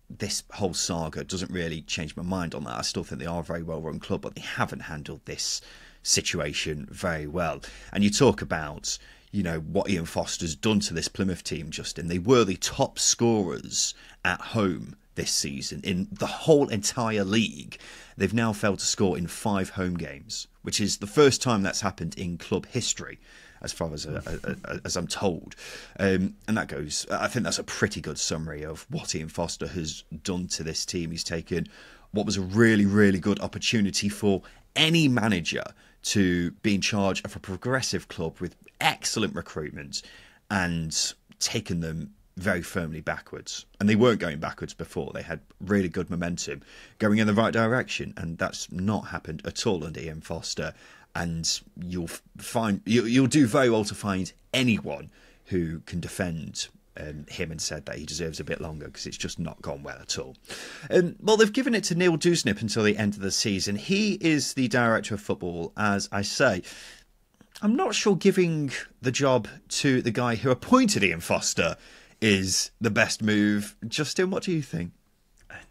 this whole saga doesn't really change my mind on that. I still think they are a very well run club, but they haven't handled this situation very well. And you talk about you know what Ian Foster's done to this Plymouth team, Justin. They were the top scorers at home this season in the whole entire league. They've now failed to score in five home games, which is the first time that's happened in club history as far as uh, uh, as I'm told. Um, and that goes. I think that's a pretty good summary of what Ian Foster has done to this team. He's taken what was a really really good opportunity for any manager to be in charge of a progressive club with excellent recruitment and taken them very firmly backwards. And they weren't going backwards before. They had really good momentum going in the right direction. And that's not happened at all under Ian Foster and you'll find you, you'll do very well to find anyone who can defend um, him and said that he deserves a bit longer because it's just not gone well at all. Um, well, they've given it to Neil Dewsnip until the end of the season. He is the director of football, as I say. I'm not sure giving the job to the guy who appointed Ian Foster is the best move. Justin, what do you think?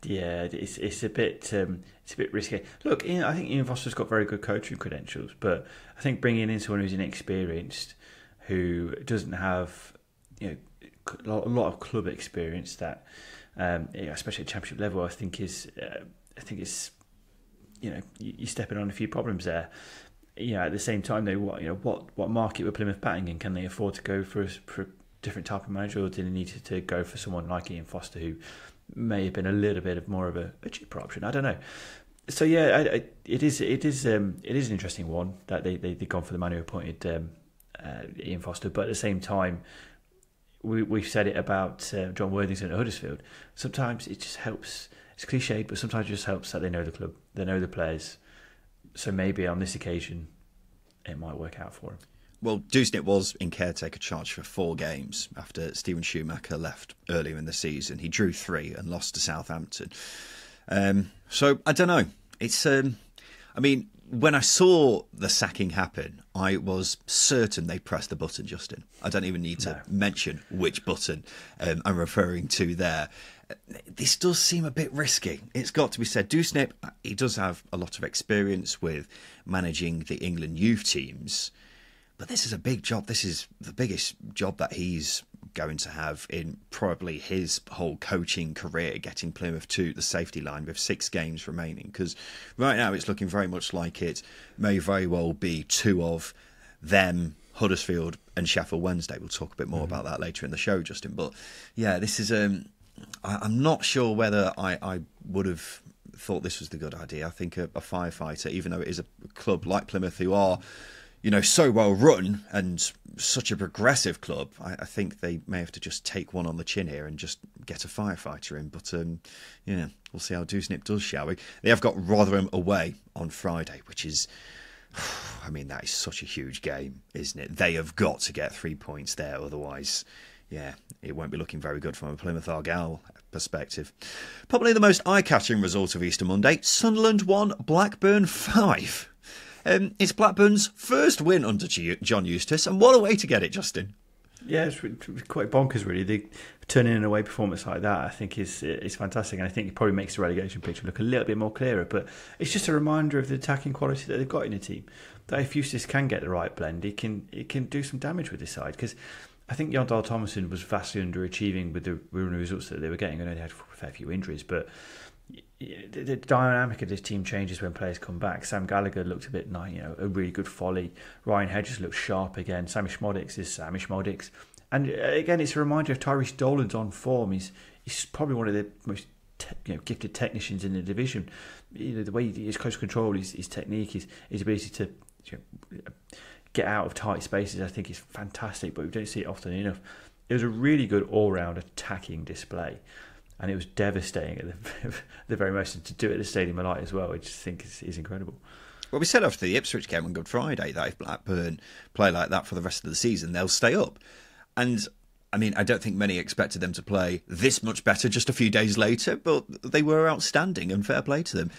Yeah, it's it's a bit um, it's a bit risky. Look, I think Ian Foster's got very good coaching credentials, but I think bringing in someone who's inexperienced, who doesn't have you know a lot of club experience that, um, especially at championship level, I think is uh, I think it's you know you're stepping on a few problems there. You know, at the same time, though, what you know, what what market were Plymouth batting in? Can they afford to go for a, for a different type of manager, or do they need to, to go for someone like Ian Foster, who may have been a little bit of more of a, a cheaper option? I don't know. So yeah, I, I, it is it is um, it is an interesting one that they they have gone for the man who appointed um, uh, Ian Foster, but at the same time, we we've said it about uh, Jon Worthington at Huddersfield. Sometimes it just helps. It's cliched, but sometimes it just helps that they know the club, they know the players. So maybe on this occasion, it might work out for him. Well, Dewsnip was in caretaker charge for four games after Steven Schumacher left earlier in the season. He drew three and lost to Southampton. Um, so I don't know. It's, um, I mean, when I saw the sacking happen, I was certain they pressed the button, Justin. I don't even need to no. mention which button um, I'm referring to there. This does seem a bit risky. It's got to be said. Dewsnip, he does have a lot of experience with managing the England youth teams. But this is a big job. This is the biggest job that he's going to have in probably his whole coaching career, getting Plymouth to the safety line with six games remaining. Because right now it's looking very much like it may very well be two of them, Huddersfield and Sheffield Wednesday. We'll talk a bit more mm-hmm. about that later in the show, Justin. But yeah, this is. Um, I, am not sure whether I, I would have thought this was the good idea. I think a, a firefighter, even though it is a club like Plymouth who are you know, so well run and such a progressive club, I, I, think they may have to just take one on the chin here and just get a firefighter in. But um, yeah, we'll see how Dewsnip does, shall we? They have got Rotherham away on Friday, which is, <sighs> I mean, that is such a huge game, isn't it? They have got to get three points there, otherwise, yeah, it won't be looking very good from a Plymouth Argyle perspective. Probably the most eye-catching result of Easter Monday: Sunderland 1, Blackburn five. Um, it's Blackburn's first win under John Eustace, and what a way to get it, Justin. Yeah, it's quite bonkers, really. The turning an away performance like that, I think, is is fantastic, and I think it probably makes the relegation picture look a little bit more clearer. But it's just a reminder of the attacking quality that they've got in the team. That if Eustace can get the right blend, he can it can do some damage with this side. Because I think Jon Dahl Tomasson was vastly underachieving with the results that they were getting. I know they had a fair few injuries, but the dynamic of this team changes when players come back. Sam Gallagher looked a bit, you know, a really good folly. Ryan Hedges looked sharp again. Sammy Szmodics is Sammy Szmodics. And uh, again, it's a reminder of Tyrhys Dolan's on form. He's he's probably one of the most you know, gifted technicians in the division. You know, the way his close control, his, his technique, his, his ability to you know, get out of tight spaces, I think is fantastic. But we don't see it often enough. It was a really good all-round attacking display and it was devastating at the, <laughs> the very most. And to do it at the Stadium of Light as well, I just think is, is incredible. Well, we said after the Ipswich game on Good Friday that if Blackburn play like that for the rest of the season, they'll stay up. And I mean, I don't think many expected them to play this much better just a few days later, but they were outstanding and fair play to them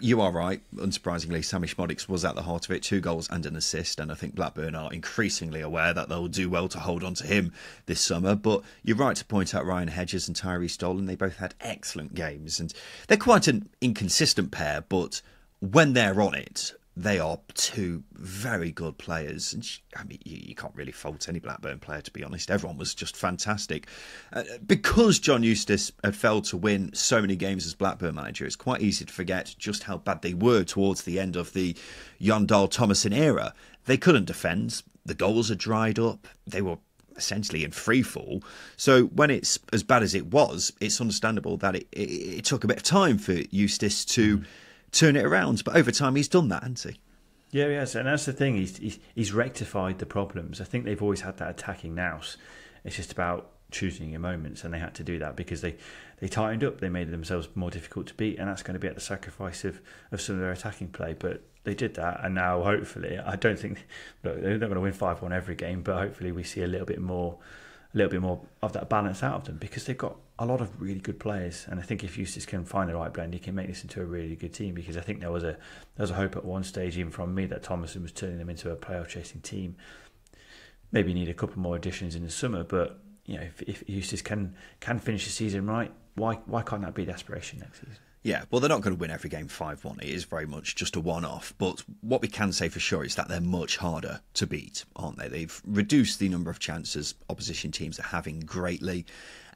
you are right. Unsurprisingly, Sammy Szmodics was at the heart of it, two goals and an assist. And I think Blackburn are increasingly aware that they'll do well to hold on to him this summer. But you're right to point out Ryan Hedges and Tyrhys Dolan. They both had excellent games. And they're quite an inconsistent pair, but when they're on it, they are two very good players. And I mean, you, you, can't really fault any Blackburn player, to be honest. Everyone was just fantastic. Uh, because John Eustace had failed to win so many games as Blackburn manager, it's quite easy to forget just how bad they were towards the end of the Jon Dahl Tomasson era. They couldn't defend. The goals had dried up. They were essentially in free fall. So when it's as bad as it was, it's understandable that it, it, it took a bit of time for Eustace to. Mm turn it around. But over time, he's done that, hasn't he? Yeah, he has, and that's the thing. He's, he's, he's rectified the problems. I think they've always had that attacking nous. It's just about choosing your moments, and they had to do that because they, they tightened up. They made themselves more difficult to beat, and that's going to be at the sacrifice of, of some of their attacking play. But they did that, and now hopefully, I don't think look, they're not going to win five one every game, but hopefully we see a little bit more, a little bit more of that balance out of them because they've got a lot of really good players, and I think if Eustace can find the right blend, he can make this into a really good team. Because I think there was a there was a hope at one stage, even from me, that Tomasson was turning them into a playoff chasing team. Maybe need a couple more additions in the summer, but you know if, if Eustace can can finish the season right, why why can't that be the aspiration next season? Yeah, well, they're not going to win every game 5 1. It is very much just a one off. But what we can say for sure is that they're much harder to beat, aren't they? They've reduced the number of chances opposition teams are having greatly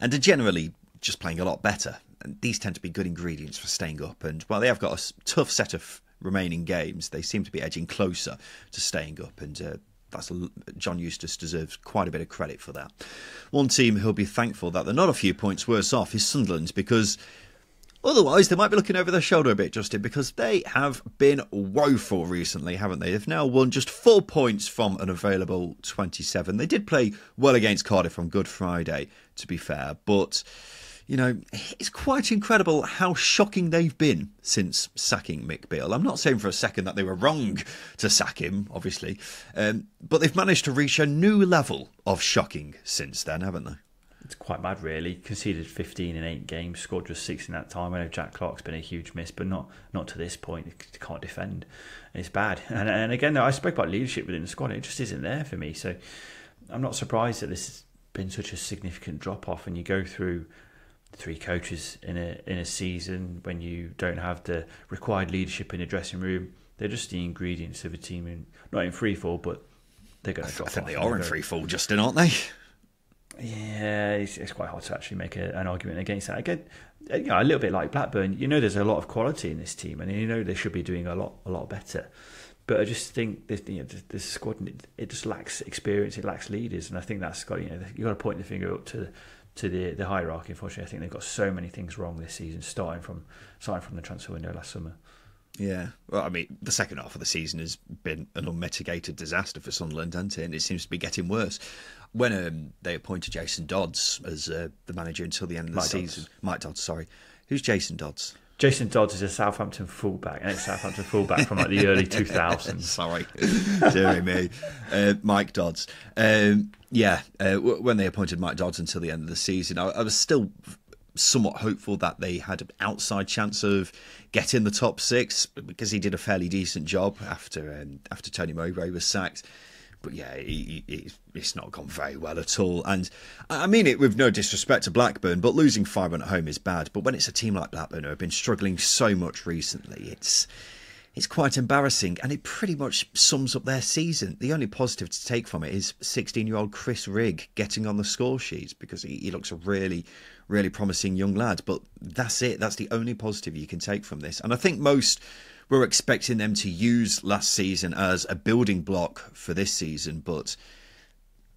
and are generally just playing a lot better. And these tend to be good ingredients for staying up. And while they have got a tough set of remaining games, they seem to be edging closer to staying up. And uh, that's John Eustace deserves quite a bit of credit for that. One team who'll be thankful that they're not a few points worse off is Sunderland because Otherwise, they might be looking over their shoulder a bit, Justin, because they have been woeful recently, haven't they? They've now won just four points from an available 27. They did play well against Cardiff on Good Friday, to be fair, but. You know, it's quite incredible how shocking they've been since sacking Mick Beale. I'm not saying for a second that they were wrong to sack him, obviously, um, but they've managed to reach a new level of shocking since then, haven't they? It's quite mad, really. Conceded 15 in eight games, scored just six in that time. I know Jack Clarke's been a huge miss, but not not to this point. He can't defend. It's bad. <laughs> And, and again, I spoke about leadership within the squad. It just isn't there for me. So I'm not surprised that this has been such a significant drop off. And you go through three coaches in a in a season when you don't have the required leadership in the dressing room. They're just the ingredients of a team in not in free fall, but they're going to drop. I think they are in free fall, Justin, aren't they? Yeah, it's, it's quite hard to actually make a, an argument against that. Again, uh, you know, a little bit like Blackburn, you know, there's a lot of quality in this team, and you know they should be doing a lot, a lot better. But I just think this, you know, this squad it, it just lacks experience, it lacks leaders, and I think that's got you know you got to point the finger up to to the the hierarchy. Unfortunately, I think they've got so many things wrong this season, starting from starting from the transfer window last summer. Yeah, well, I mean, the second half of the season has been an unmitigated disaster for Sunderland, hasn't it? And it seems to be getting worse. When um, they appointed Jason Dodds as uh, the manager until the end of the Mike season, Dodds. Mike Dodds, sorry, who's Jason Dodds? Jason Dodds is a Southampton fullback, an ex-Southampton fullback from like the <laughs> early 2000s. Sorry, dear me, uh, Mike Dodds. Um, yeah, uh, w- when they appointed Mike Dodds until the end of the season, I, I was still somewhat hopeful that they had an outside chance of getting the top six because he did a fairly decent job after um, after Tony Mowbray was sacked. But yeah, he, he, it's not gone very well at all. And I mean it with no disrespect to Blackburn, but losing 5 1 at home is bad. But when it's a team like Blackburn who have been struggling so much recently, it's it's quite embarrassing and it pretty much sums up their season. The only positive to take from it is 16 year old Chris Rigg getting on the score sheets because he, he looks a really, really promising young lad. But that's it. That's the only positive you can take from this. And I think most were expecting them to use last season as a building block for this season, but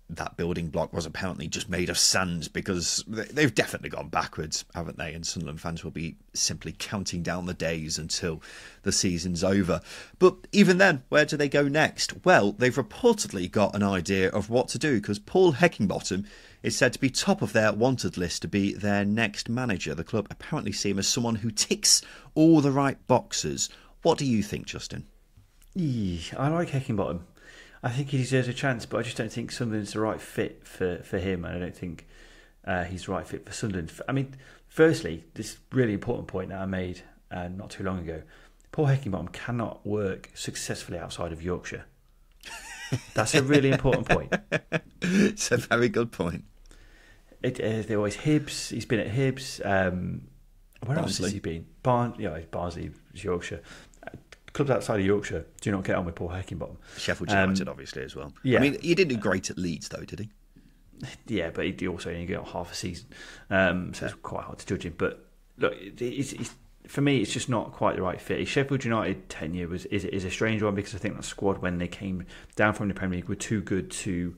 that building block was apparently just made of sand because they've definitely gone backwards, haven't they? And Sunderland fans will be simply counting down the days until the season's over. But even then, where do they go next? Well, they've reportedly got an idea of what to do because Paul Heckingbottom is said to be top of their wanted list to be their next manager. The club apparently see him as someone who ticks all the right boxes. What do you think, Justin? I like Heckingbottom. I think he deserves a chance, but I just don't think Sunderland's the right fit for, for him, and I don't think uh, he's the right fit for Sunderland. I mean, firstly, this really important point that I made uh, not too long ago: Paul Heckingbottom cannot work successfully outside of Yorkshire. That's a really important point. <laughs> it's a very good point. It, uh, they're always Hibs. He's been at Hibs. Um, where else Barnsley. has he been? Barn, yeah, Barnsley, Yorkshire. Clubs outside of Yorkshire do not get on with Paul Heckingbottom. Sheffield Um, United, obviously, as well. yeah. I mean, he didn't do great at Leeds, though, did he? <laughs> Yeah, but he also only got half a season, um, so it's quite hard to judge him. But look, it- it's, it's, for me, it's just not quite the right fit. His Sheffield United tenure was is, is a strange one because I think that squad when they came down from the Premier League were too good to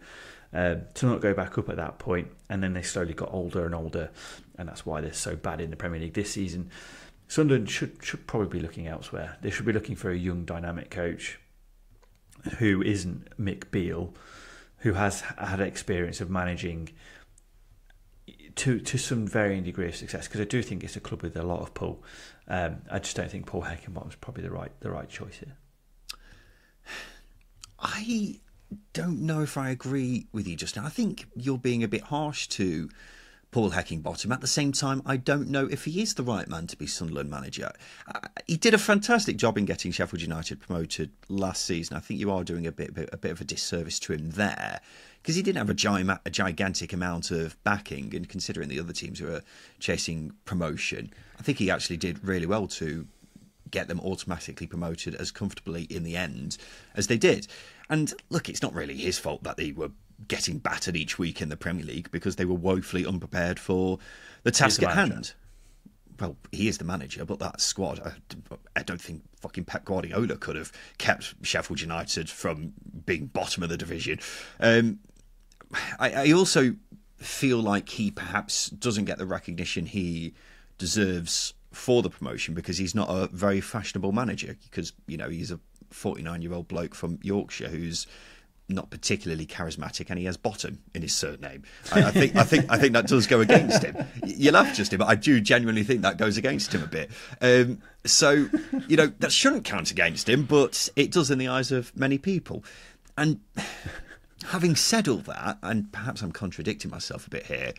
uh, to not go back up at that point, and then they slowly got older and older, and that's why they're so bad in the Premier League this season. Sunderland should should probably be looking elsewhere. They should be looking for a young, dynamic coach who isn't Mick Beale, who has had experience of managing to to some varying degree of success. Because I do think it's a club with a lot of pull. Um, I just don't think Paul Heckingbottom is probably the right the right choice here. I don't know if I agree with you just now. I think you're being a bit harsh to Paul Heckingbottom. At the same time, I don't know if he is the right man to be Sunderland manager. Uh, he did a fantastic job in getting Sheffield United promoted last season. I think you are doing a bit, a bit of a disservice to him there because he didn't have a, gi- a gigantic amount of backing, and considering the other teams who are chasing promotion, I think he actually did really well to get them automatically promoted as comfortably in the end as they did. And look, it's not really his fault that they were getting battered each week in the Premier League because they were woefully unprepared for the task at hand. Well, he is the manager, but that squad, I, I don't think fucking Pep Guardiola could have kept Sheffield United from being bottom of the division. Um, I, I also feel like he perhaps doesn't get the recognition he deserves for the promotion because he's not a very fashionable manager. Because you know he's a 49 year old bloke from Yorkshire who's not particularly charismatic, and he has bottom in his surname. I, I think I think I think that does go against him. You laugh, Justin, but I do genuinely think that goes against him a bit. Um, so you know that shouldn't count against him, but it does in the eyes of many people. And having said all that, and perhaps I'm contradicting myself a bit here,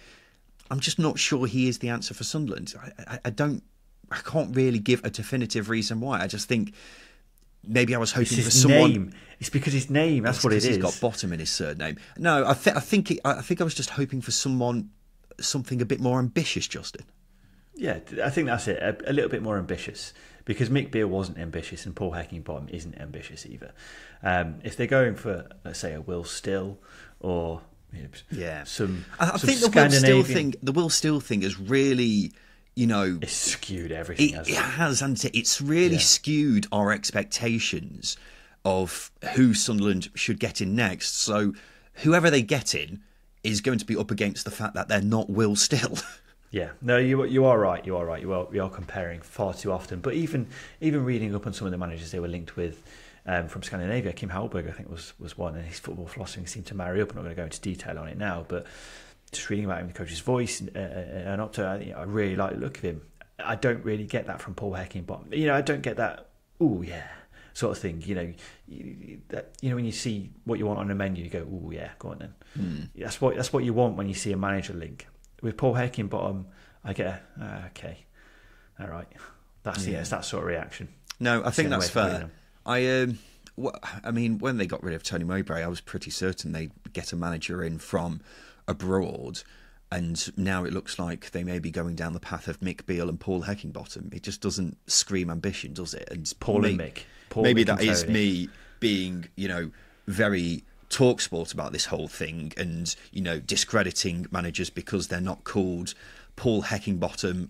I'm just not sure he is the answer for Sunderland. I, I, I don't, I can't really give a definitive reason why. I just think maybe I was hoping for someone. name. It's because his name. That's It's what it is. He's got bottom in his surname. No, I, th- I think it, I think I was just hoping for someone something a bit more ambitious, Justin. Yeah, I think that's it. A, a little bit more ambitious because Mick Beale wasn't ambitious and Paul Heckingbottom isn't ambitious either. Um, if they're going for, let's say, a Will Still or you know, Yeah, some, I, I some think the Will Still thing, the Will Still thing is really, you know, it's skewed everything. It, it it? has, and it's really Yeah. skewed our expectations of who Sunderland should get in next. So, whoever they get in is going to be up against the fact that they're not Will Still. <laughs> Yeah, no, you you are right. You are right. You are we are comparing far too often. But even even reading up on some of the managers they were linked with um, from Scandinavia, Kim Hellberg I think was was one, and his football philosophy seemed to marry up. I'm not going to go into detail on it now, but just reading about him, the coach's voice and, uh, and Opta, I, you know, I really like the look of him. I don't really get that from Paul Heckingbottom. You know, I don't get that. Oh yeah. Sort of thing, you know, you, that you know when you see what you want on the menu, you go, "Oh yeah, go on then." That's what that's what you want when you see a manager link with Paul Heckingbottom, I get a ah, okay, all right. That's yeah. Yeah. it's that sort of reaction. no, I think that's way of putting fair. I um, wh- I mean, when they got rid of Tony Mowbray, I was pretty certain they'd get a manager in from abroad. And now it looks like they may be going down the path of Mick Beale and Paul Heckingbottom. It just doesn't scream ambition, does it? And Paul and Mick. Paul, maybe Mick that is me being, you know, very talk sport about this whole thing and, you know, discrediting managers because they're not called Paul Heckingbottom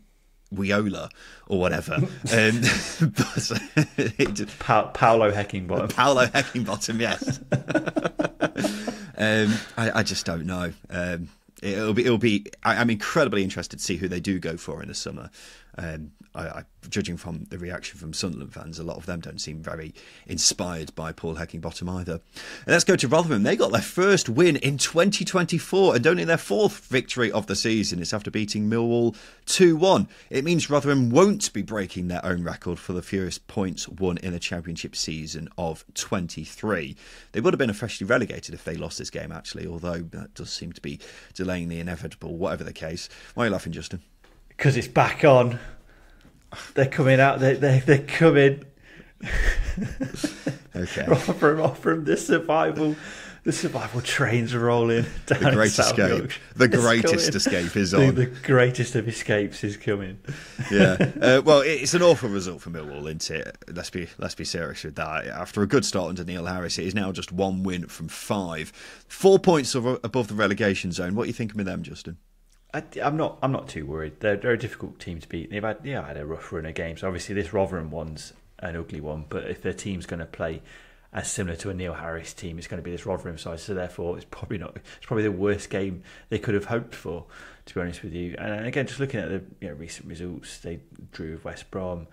Wiola or whatever. <laughs> um, <laughs> but Pa- Paolo Heckingbottom. Paolo Heckingbottom, yes. <laughs> um, I, I just don't know. Um, it'll be. It'll be. I, I'm incredibly interested to see who they do go for in the summer. Um, I, I, judging from the reaction from Sunderland fans, a lot of them don't seem very inspired by Paul Heckingbottom either. And let's go to Rotherham. They got their first win in 2024 and only their fourth victory of the season. It's after beating Millwall 2 1. It means Rotherham won't be breaking their own record for the fewest points won in a championship season of 23. They would have been officially relegated if they lost this game, actually, although that does seem to be delaying the inevitable, whatever the case. Why are you laughing, Justin? Because it's back on. They're coming out. They, they, they're coming. <laughs> Okay. <laughs> Rotherham, Rotherham, the survival. The survival trains rolling <laughs> down The great escape. Yorkshire. The greatest escape is on. the greatest of escapes is coming. yeah. Uh, well, it's an awful result for Millwall, isn't it? Let's be let's be serious with that. After a good start under Neil Harris, it is now just one win from five, four points above the relegation zone. What are you thinking of them, Justin? I, am not. I'm not too worried. They're, they're a difficult team to beat. They've had yeah had a rough run of games. Obviously, this Rotherham one's an ugly one. But if their team's going to play as similar to a Neil Harris team, it's going to be this Rotherham side. So therefore, it's probably not. It's probably the worst game they could have hoped for. To be honest with you, and again, just looking at the you know, recent results, they drew with West Brom,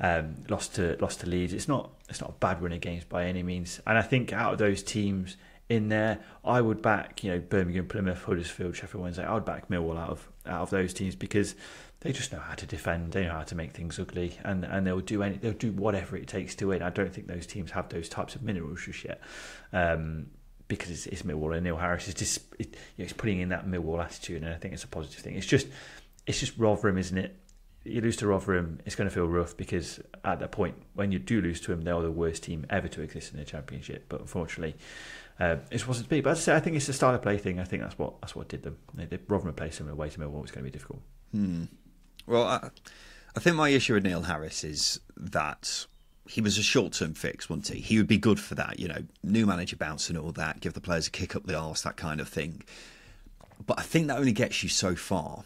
um, lost to lost to Leeds. It's not it's not a bad run of games by any means. And I think out of those teams in there, I would back you know Birmingham, Plymouth, Huddersfield, Sheffield Wednesday. I would back Millwall out of out of those teams because they just know how to defend. They know how to make things ugly, and, and they'll do any they'll do whatever it takes to win. I don't think those teams have those types of minerals just yet. Um, because it's, it's Millwall and Neil Harris is just it, you know, he's putting in that Millwall attitude, and I think it's a positive thing. It's just it's just Rotherham, isn't it? You lose to Rotherham, it's going to feel rough because at that point, when you do lose to them, they're the worst team ever to exist in the Championship. But unfortunately, uh, it wasn't to be. But as I say, I think it's the style of play thing. I think that's what that's what did them. They, they, Rotherham play similar way to Millwall. It's going to be difficult. Hmm. Well, I, I think my issue with Neil Harris is that he was a short term fix, wasn't he? He would be good for that, you know, new manager bounce and all that, give the players a kick up the arse, that kind of thing. But I think that only gets you so far.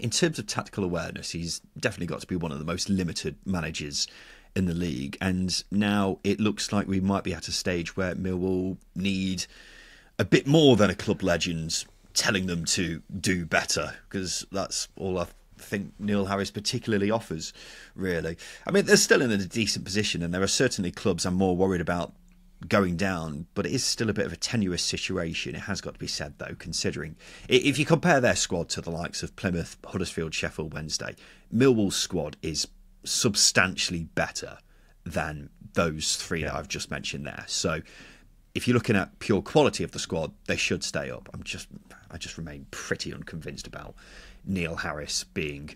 In terms of tactical awareness, he's definitely got to be one of the most limited managers in the league. And now it looks like we might be at a stage where Millwall need a bit more than a club legend telling them to do better, because that's all I think Neil Harris particularly offers, really. I mean, they're still in a decent position, and there are certainly clubs I'm more worried about going down, but it is still a bit of a tenuous situation. It has got to be said, though, considering if you compare their squad to the likes of Plymouth, Huddersfield, Sheffield Wednesday, Millwall's squad is substantially better than those three that I've just mentioned there. So if you're looking at pure quality of the squad, they should stay up. I'm just I just remain pretty unconvinced about Neil Harris being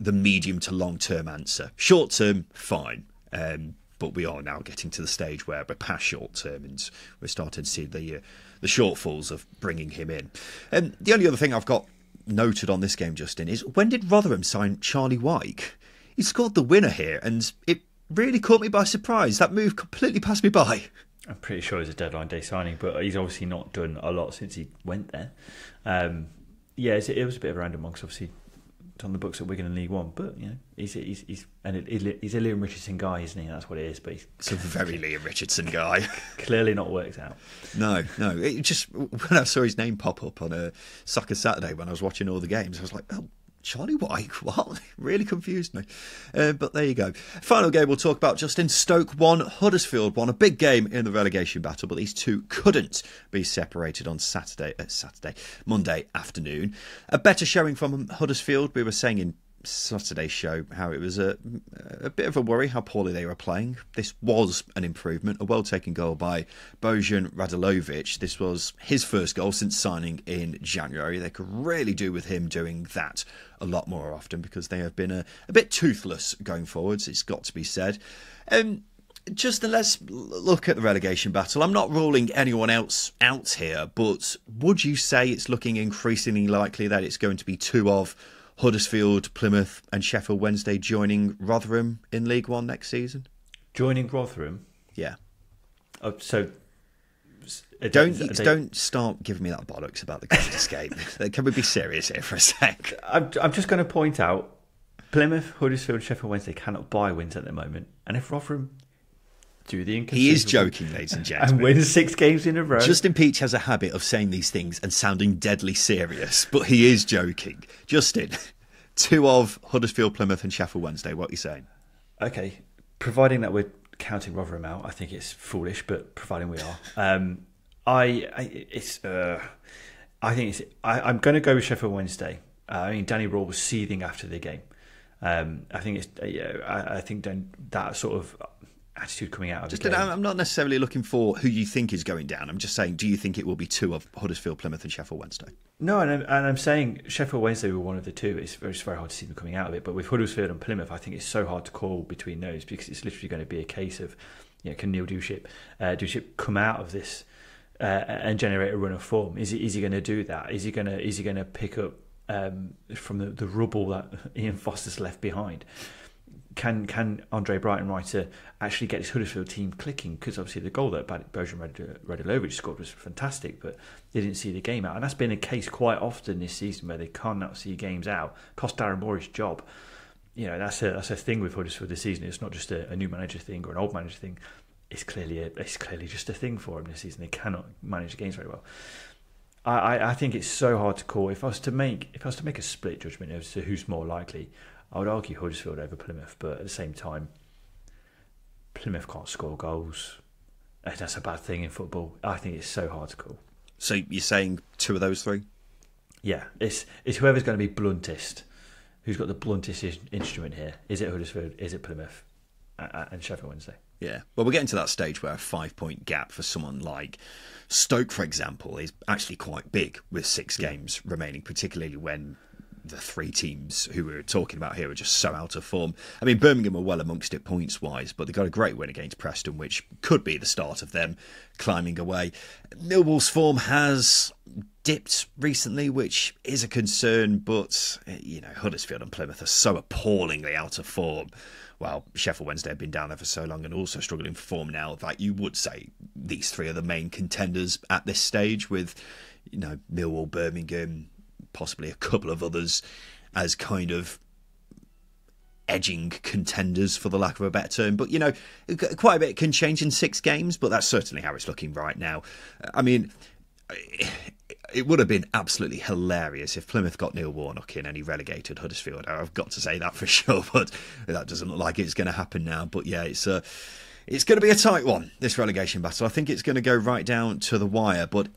the medium to long term answer. Short term, fine. Um, but we are now getting to the stage where we're past short term and we're starting to see the uh, the shortfalls of bringing him in. And um, the only other thing I've got noted on this game, Justin, is when did Rotherham sign Charlie Wyke? He scored the winner here, and it really caught me by surprise. That move completely passed me by. I'm pretty sure it's a deadline day signing, but he's obviously not done a lot since he went there. Um, yeah, it was a bit of a random one because obviously it's on the books at Wigan and League One, but you know he's he's he's and he's a Leam Richardson guy, isn't he? That's what it is. But he's it's a very <laughs> Leam Richardson guy. <laughs> clearly not worked out. No, no. It just when I saw his name pop up on a Soccer Saturday when I was watching all the games, I was like, oh, Charlie Wyke? <laughs> what? really confused me. Uh, but there you go. Final game we'll talk about Justin Stoke won, Huddersfield won a big game in the relegation battle, but these two couldn't be separated on Saturday, uh, Saturday, Monday afternoon. A better showing from Huddersfield. We were saying in Saturday's show how it was a, a bit of a worry how poorly they were playing. This was an improvement, a well taken goal by Bojan Radulovic. This was his first goal since signing in January. They could really do with him doing that a lot more often because they have been a, a bit toothless going forwards, it's got to be said. Um, just let's look at the relegation battle. I'm not ruling anyone else out here, but would you say it's looking increasingly likely that it's going to be two of Huddersfield, Plymouth, and Sheffield Wednesday joining Rotherham in League One next season? Joining Rotherham? Yeah. Oh, so don't they, don't start giving me that bollocks about the Great Escape. <laughs> Can we be serious here for a sec? I'm, I'm just going to point out Plymouth, Huddersfield, Sheffield Wednesday cannot buy wins at the moment, and if Rotherham do the He is joking, ladies and <laughs> gentlemen. And win six games in a row. Justin Peach has a habit of saying these things and sounding deadly serious, but he is joking. Justin, <laughs> two of Huddersfield, Plymouth, and Sheffield Wednesday. What are you saying? Okay, providing that we're counting Rotherham out, I think it's foolish, but providing we are, <laughs> um, I, I, it's, uh, I think it's. I, am going to go with Sheffield Wednesday. Uh, I mean, Danny Röhl was seething after the game. Um, I think it's. Uh, yeah, I, I think that sort of attitude coming out of just. I'm not necessarily looking for who you think is going down. I'm just saying, do you think it will be two of Huddersfield, Plymouth, and Sheffield Wednesday? No, and I'm, and I'm saying Sheffield Wednesday were one of the two. It's very, it's very hard to see them coming out of it. But with Huddersfield and Plymouth, I think it's so hard to call between those because it's literally going to be a case of, you know, can Neil Dewsnip, uh, Dewsnip come out of this uh, and generate a run of form? Is he, is he going to do that? Is he going to is he going to pick up um, from the, the rubble that <laughs> Ian Foster's left behind? Can can Andre Breitenreiter actually get his Huddersfield team clicking? Because obviously the goal that Bojan Radulovic scored was fantastic, but they didn't see the game out, and that's been a case quite often this season where they cannot see games out. Cost Darren Moore his job. You know that's a that's a thing with Huddersfield this season. It's not just a, a new manager thing or an old manager thing. It's clearly a, it's clearly just a thing for them this season. They cannot manage the games very well. I, I, I think it's so hard to call. If I was to make if I was to make a split judgment as to who's more likely, I would argue Huddersfield over Plymouth, but at the same time, Plymouth can't score goals. Eh, that's a bad thing in football. I think it's so hard to call. So you're saying two of those three? Yeah, it's it's whoever's going to be bluntest. Who's got the bluntest instrument here? Is it Huddersfield? Is it Plymouth? And Sheffield Wednesday? Yeah. Well, we're getting to that stage where a five point gap for someone like Stoke, for example, is actually quite big with six games remaining, particularly when the three teams who we're talking about here are just so out of form. I mean, Birmingham are well amongst it points wise, but they got a great win against Preston, which could be the start of them climbing away. Millwall's form has dipped recently, which is a concern, but, you know, Huddersfield and Plymouth are so appallingly out of form well, Sheffield Wednesday have been down there for so long and also struggling for form now that you would say these three are the main contenders at this stage, with you know Millwall, Birmingham, possibly a couple of others as kind of edging contenders for the lack of a better term. But you know, quite a bit can change in six games, but that's certainly how it's looking right now. I mean, it would have been absolutely hilarious if Plymouth got Neil Warnock in and he relegated Huddersfield. I've got to say that for <laughs> sure, but that doesn't look like it's going to happen now. But yeah, it's a, it's going to be a tight one, this relegation battle. I think it's going to go right down to the wire. But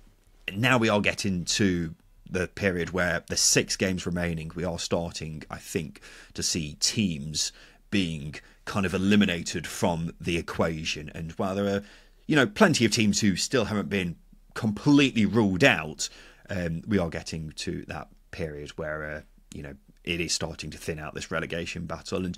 now we are getting to the period where the six games remaining, we are starting, I think, to see teams being kind of eliminated from the equation. And while there are, you know, plenty of teams who still haven't been completely ruled out, um, we are getting to that period where uh, you know it is starting to thin out this relegation battle, and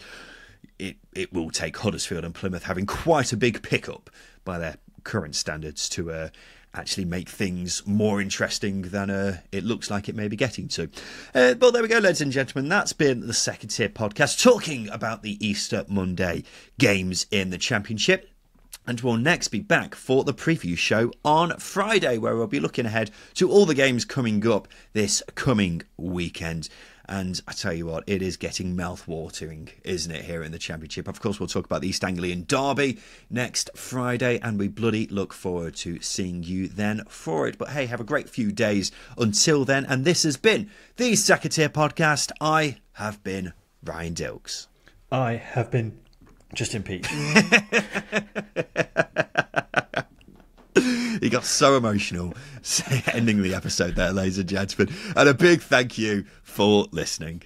it it will take Huddersfield and Plymouth having quite a big pickup by their current standards to uh, actually make things more interesting than uh, it looks like it may be getting to. Uh, but there we go, ladies and gentlemen. That's been the second tier podcast talking about the Easter Monday games in the Championship. And we'll next be back for the preview show on Friday, where we'll be looking ahead to all the games coming up this coming weekend. And I tell you what, it is getting mouth-watering, isn't it, here in the Championship? Of course, we'll talk about the East Anglian Derby next Friday, and we bloody look forward to seeing you then for it. But hey, have a great few days until then. And this has been the Second Podcast. I have been Ryan Dilks. I have been Justin Peach. <laughs> <laughs> he got so emotional <laughs> ending the episode there, ladies and gentlemen. And a big thank you for listening.